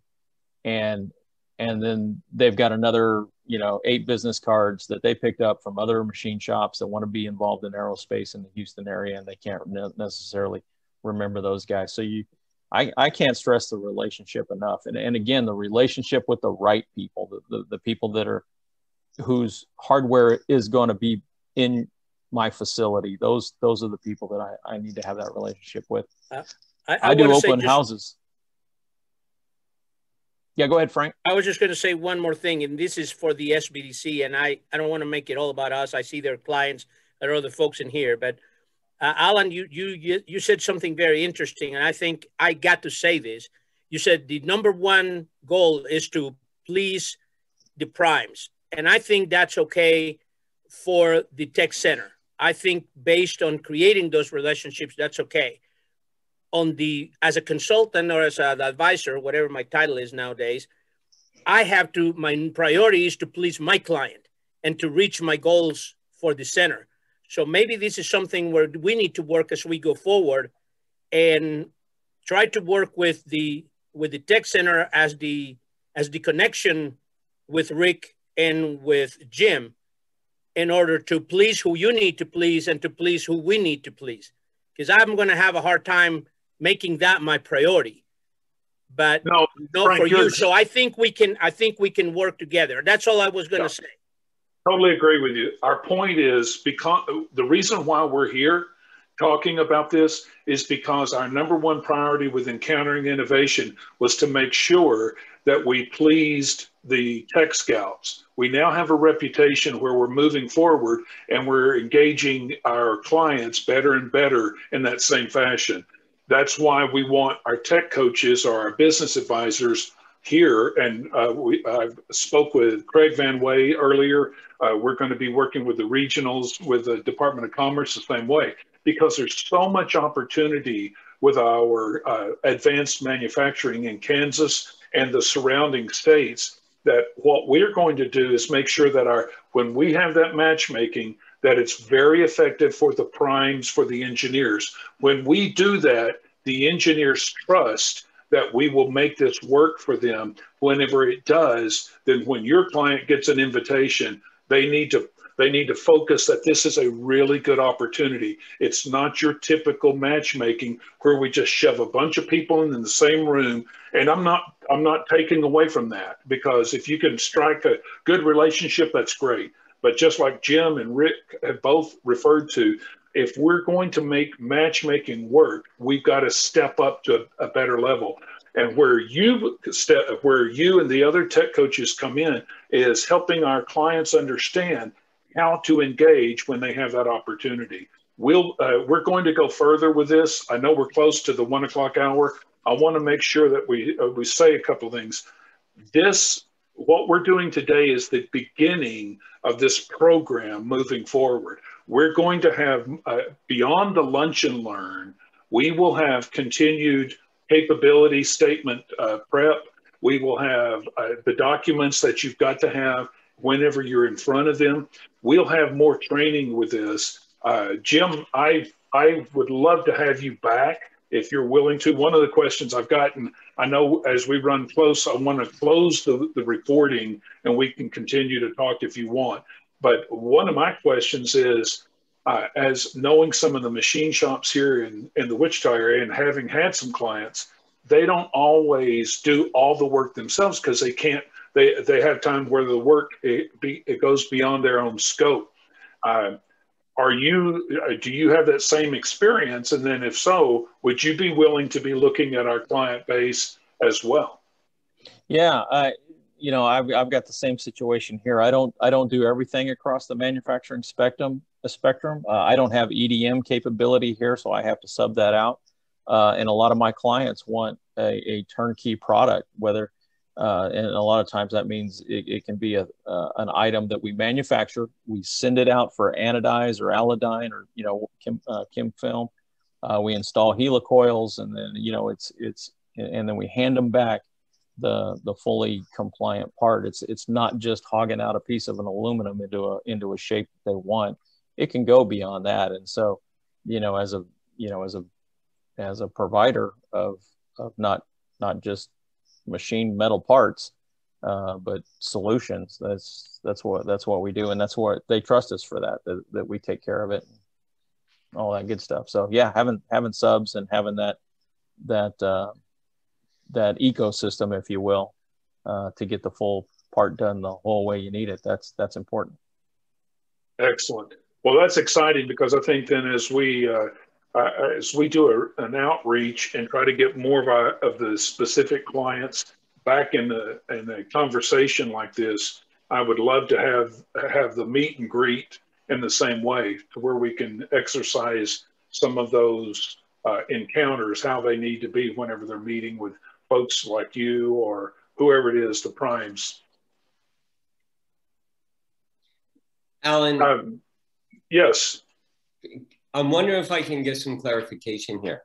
and and then they've got another you know eight business cards that they picked up from other machine shops that want to be involved in aerospace in the Houston area, and they can't necessarily remember those guys. So you, I, I can't stress the relationship enough, and and again the relationship with the right people, the the, the people that are whose hardware is going to be in my facility. Those those are the people that I, I need to have that relationship with. Uh, I, I, I do open just, houses. Yeah, go ahead, Frank. I was just going to say one more thing, and this is for the SBDC, and I, I don't want to make it all about us. I see their clients, are other folks in here, but uh, Alan, you, you you said something very interesting, and I think I got to say this. You said the number one goal is to please the primes, and I think that's okay for the tech center. I think based on creating those relationships, that's okay. On the as a consultant or as an advisor, whatever my title is nowadays, I have to my priority is to please my client and to reach my goals for the center. So maybe this is something where we need to work as we go forward and try to work with the with the tech center as the as the connection with Rick and with Jim in order to please who you need to please and to please who we need to please. Because I'm going to have a hard time making that my priority. But no, no Frank, for you. So I think we can. I think we can work together. That's all I was going to yeah, say. Totally agree with you. Our point is because the reason why we're here talking about this is because our number one priority with encountering innovation was to make sure that we pleased the tech scouts. We now have a reputation where we're moving forward and we're engaging our clients better and better in that same fashion. That's why we want our tech coaches or our business advisors here. And uh, we, I spoke with Craig Van Way earlier. Uh, we're going to be working with the regionals, with the Department of Commerce the same way, because there's so much opportunity with our uh, advanced manufacturing in Kansas and the surrounding states that what we're going to do is make sure that our when we have that matchmaking that it's very effective for the primes for the engineers when we do that the engineers trust that we will make this work for them whenever it does then when your client gets an invitation they need to they need to focus that this is a really good opportunity. It's not your typical matchmaking where we just shove a bunch of people in in the same room. And I'm not I'm not taking away from that because if you can strike a good relationship, that's great. But just like Jim and Ric have both referred to, if we're going to make matchmaking work, we've got to step up to a, a better level. And where you step, where you and the other tech coaches come in is helping our clients understand how to engage when they have that opportunity. we'll uh, we're going to go further with this. I know we're close to the one o'clock hour. I want to make sure that we uh, we say a couple things. This what we're doing today is the beginning of this program moving forward. We're going to have uh, beyond the lunch and learn. We will have continued capability statement uh, prep. We will have uh, the documents that you've got to have whenever you're in front of them. We'll have more training with this. Uh, Jim, I I would love to have you back if you're willing to. One of the questions I've gotten, I know as we run close, I want to close the, the recording and we can continue to talk if you want. But one of my questions is, uh, as knowing some of the machine shops here in, in the Wichita area and having had some clients, they don't always do all the work themselves because they can't, they, they have times where the work, it, be, it goes beyond their own scope. Uh, are you uh, do you have that same experience? And then if so would you be willing to be looking at our client base as well? Yeah i you know I've, I've got the same situation here. I don't i don't do everything across the manufacturing spectrum a spectrum. Uh, i don't have edm capability here so i have to sub that out. Uh, and a lot of my clients want a, a turnkey product whether uh, and a lot of times that means it, it can be a, uh, an item that we manufacture. We send it out for anodize or Alodine or, you know, chem, uh, chem film. Uh, we install helicoils and then, you know, it's, it's, and then we hand them back the, the fully compliant part. It's, it's not just hogging out a piece of an aluminum into a, into a shape that they want. It can go beyond that. And so, you know, as a, you know, as a, as a provider of, of not, not just machine metal parts, uh, but solutions. That's that's what that's what we do, and that's what they trust us for that, that that we take care of it, all that good stuff. So yeah, having having subs and having that that uh, that ecosystem, if you will, uh, to get the full part done the whole way you need it. That's that's important. Excellent. Well, that's exciting because I think then as we uh, uh, as we do a, an outreach and try to get more of, our, of the specific clients back in the in a conversation like this, I would love to have have the meet and greet in the same way, to where we can exercise some of those uh, encounters, how they need to be whenever they're meeting with folks like you or whoever it is, the primes. Alan. Um, yes. I'm wondering if I can get some clarification here.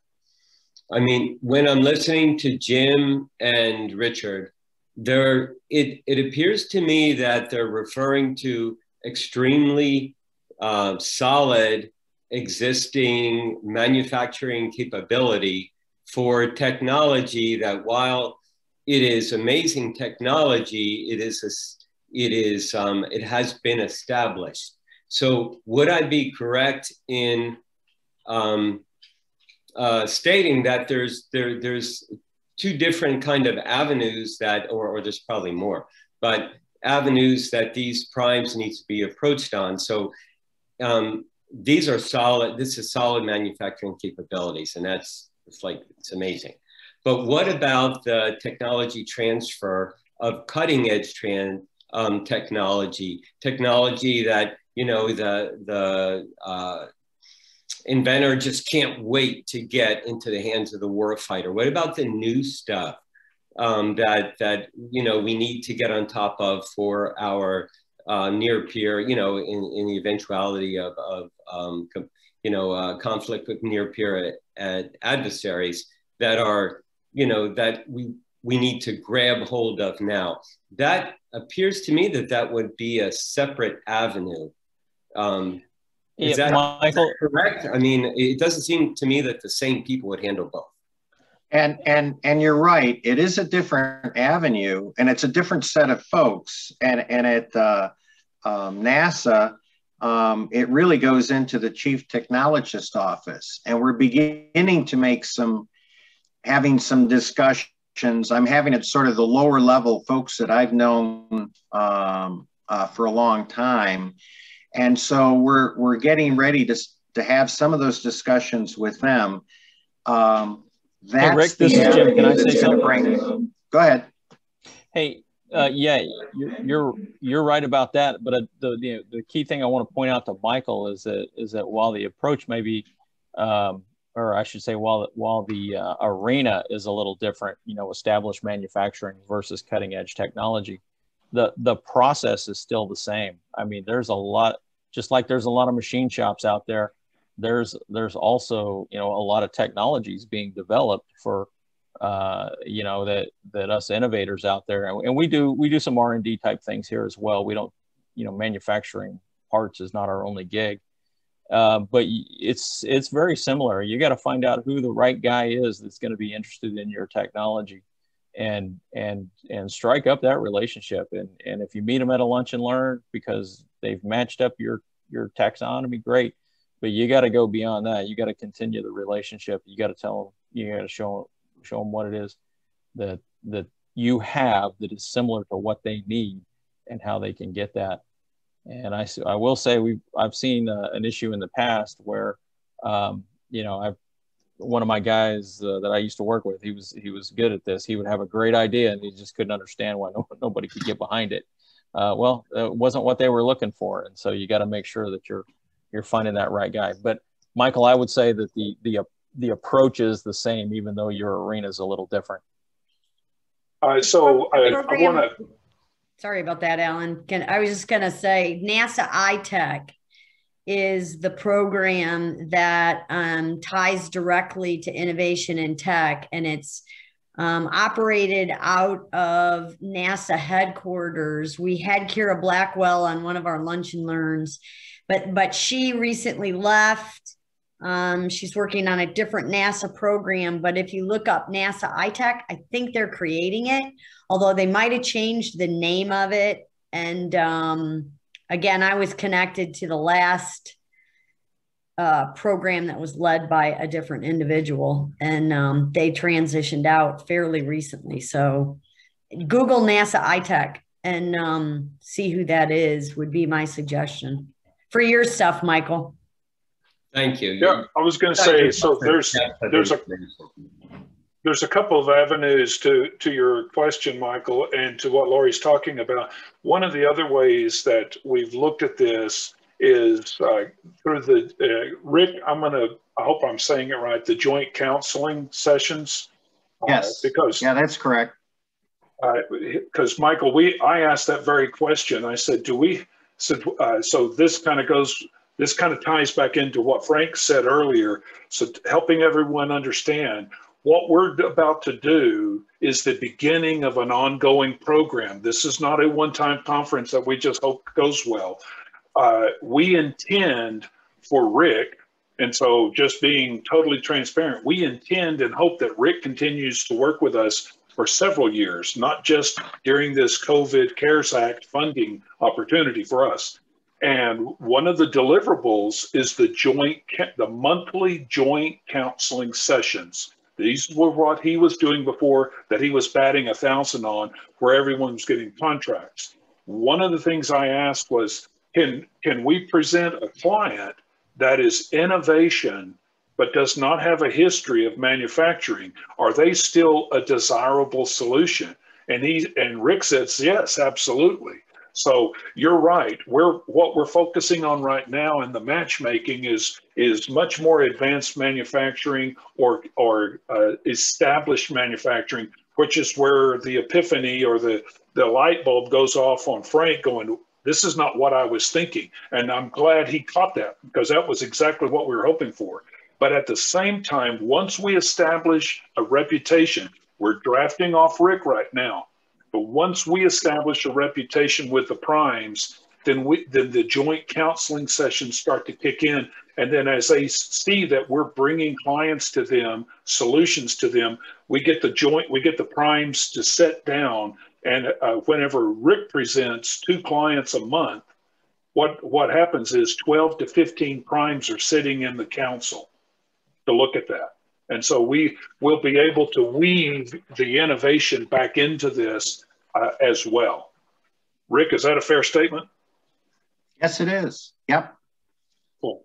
I mean, when I'm listening to Jim and Richard, there it, it appears to me that they're referring to extremely uh, solid existing manufacturing capability for technology that while it is amazing technology, it is a, it is um, it has been established. So would I be correct in um, uh, stating that there's there there's two different kind of avenues that, or, or there's probably more, but avenues that these primes need to be approached on. So um, these are solid. This is solid manufacturing capabilities, and that's it's like it's amazing. But what about the technology transfer of cutting edge trans um, technology, technology that you know the the uh, inventor just can't wait to get into the hands of the warfighter. What about the new stuff um, that that you know we need to get on top of for our uh, near peer? You know, in, in the eventuality of, of um, you know uh, conflict with near peer ad adversaries that are you know that we we need to grab hold of now. That appears to me that that would be a separate avenue um, is yeah, that Michael, correct? I mean, it doesn't seem to me that the same people would handle both. And and and you're right. It is a different avenue, and it's a different set of folks. And and at uh, um, NASA, um, it really goes into the chief technologist office, and we're beginning to make some, having some discussions. I'm having it sort of the lower level folks that I've known um, uh, for a long time and so we're we're getting ready to to have some of those discussions with them. Um, that's hey, Ric, this is Jim. Can I say something? Bring, go ahead. Hey, Uh, yeah, you're, you're, you're right about that. But uh, the, the the key thing I want to point out to Michael is that is that while the approach may be, um, or I should say, while while the uh, arena is a little different, you know, established manufacturing versus cutting edge technology, the the process is still the same. I mean, there's a lot, just like there's a lot of machine shops out there. There's there's also you know a lot of technologies being developed for uh, you know that that us innovators out there. And we do we do some r&d type things here as well. We don't you know manufacturing parts is not our only gig. Uh, but it's it's very similar. You got to find out who the right guy is that's going to be interested in your technology and and and strike up that relationship. And and if you meet them at a lunch and learn because they've matched up your your taxonomy great but you got to go beyond that you got to continue the relationship you got to tell them you got to show show them what it is that that you have that is similar to what they need and how they can get that. And I, I will say we I've seen uh, an issue in the past where um, you know I've one of my guys uh, that I used to work with he was he was good at this he would have a great idea and he just couldn't understand why no, nobody could get behind it. Uh, well, it wasn't what they were looking for, and so you got to make sure that you're you're finding that right guy. But Michael, I would say that the the the approach is the same, even though your arena is a little different. Uh, so I, I want to. Sorry about that, Alan. Can, I was just going to say NASA iTech is the program that um, ties directly to innovation in tech, and it's um, operated out of NASA headquarters. We had Kira Blackwell on one of our lunch and learns, but but she recently left um, she's working on a different NASA program, but if you look up NASA iTech, I think they're creating it, although they might have changed the name of it. And um, again, I was connected to the last uh, program that was led by a different individual, and um, they transitioned out fairly recently. So Google NASA iTech and um, see who that is would be my suggestion for your stuff, Michael. Thank you. Yeah, I was going to say, so there's there's a there's a couple of avenues to to your question, Michael, and to what Lori's talking about. One of the other ways that we've looked at this is uh, through the uh, Ric. I'm going to. I hope I'm saying it right. The joint counseling sessions. Uh, yes. Uh, because yeah, that's correct. Because uh, Michael, we I asked that very question. I said, do we? Said uh, so. This kind of goes this kind of ties back into what Frank said earlier. So, helping everyone understand what we're about to do is the beginning of an ongoing program. This is not a one time conference that we just hope goes well. Uh, we intend for Ric, and so just being totally transparent, we intend and hope that Ric continues to work with us for several years, not just during this COVID CARES Act funding opportunity for us. And one of the deliverables is the joint, the monthly joint counseling sessions. These were what he was doing before that he was batting a thousand on, where everyone was getting contracts. One of the things I asked was, can can we present a client that is innovation but does not have a history of manufacturing? Are they still a desirable solution? And he and Ric says yes, absolutely. So you're right. We're what we're focusing on right now in the matchmaking is is much more advanced manufacturing or or uh, established manufacturing, which is where the epiphany or the the light bulb goes off on Frank, going, "This is not what I was thinking," and I'm glad he caught that because that was exactly what we were hoping for. But at the same time, once we establish a reputation, we're drafting off Ric right now but once we establish a reputation with the primes, then we then the joint counseling sessions start to kick in. And then as they see that we're bringing clients to them, solutions to them, we get the joint, we get the primes to set down. And uh, whenever Ric presents two clients a month, what what happens is 12 to 15 primes are sitting in the council to look at that. And so we will be able to weave the innovation back into this uh, as well. Ric, is that a fair statement? Yes, it is. Yep. Cool.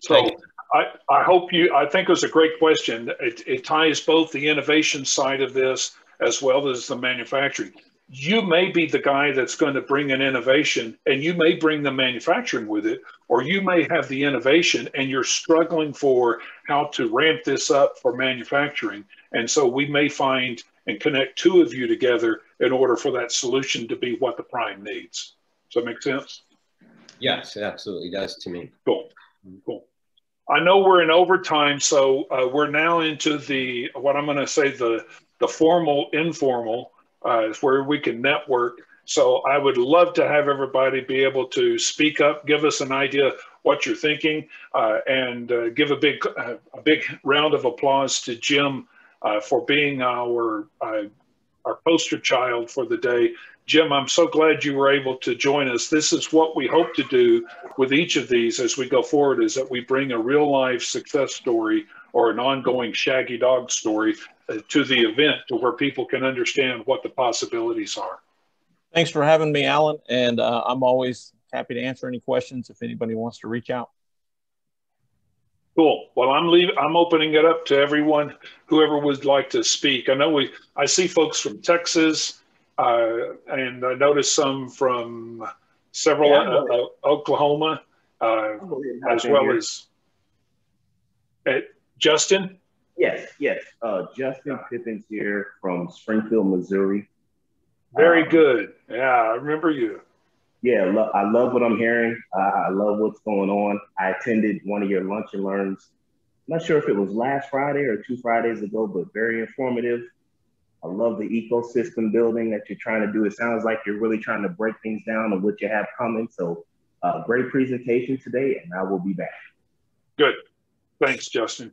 So I, I hope you, I think it was a great question. It, it ties both the innovation side of this as well as the manufacturing. you may be the guy that's going to bring an innovation and you may bring the manufacturing with it, or you may have the innovation and you're struggling for how to ramp this up for manufacturing. And so we may find and connect two of you together in order for that solution to be what the prime needs. Does that make sense? Yes, it absolutely does to me. Cool. Cool. I know we're in overtime, so uh, we're now into the what I'm going to say the the formal informal uh, is where we can network. So I would love to have everybody be able to speak up, give us an idea what you're thinking, uh, and uh, give a big uh, a big round of applause to Jim uh, for being our uh, our poster child for the day. Jim, I'm so glad you were able to join us. This is what we hope to do with each of these as we go forward is that we bring a real life success story or an ongoing shaggy dog story uh, to the event to where people can understand what the possibilities are. Thanks for having me, Alan. And uh, I'm always happy to answer any questions if anybody wants to reach out. Cool. Well, I'm leaving. I'm opening it up to everyone, whoever would like to speak. I know we. I see folks from Texas, uh, and I noticed some from several yeah, uh, uh, Oklahoma, uh, as well here. as uh, Justin. Yes, yes. Uh, Justin Pippins here from Springfield, Missouri. Very um, good. Yeah, I remember you. Yeah, lo- I love what I'm hearing. Uh, I love what's going on. I attended one of your lunch and learns. I'm not sure if it was last Friday or two Fridays ago, but very informative. I love the ecosystem building that you're trying to do. It sounds like you're really trying to break things down and what you have coming. So, uh, great presentation today, and I will be back. Good. Thanks, Justin.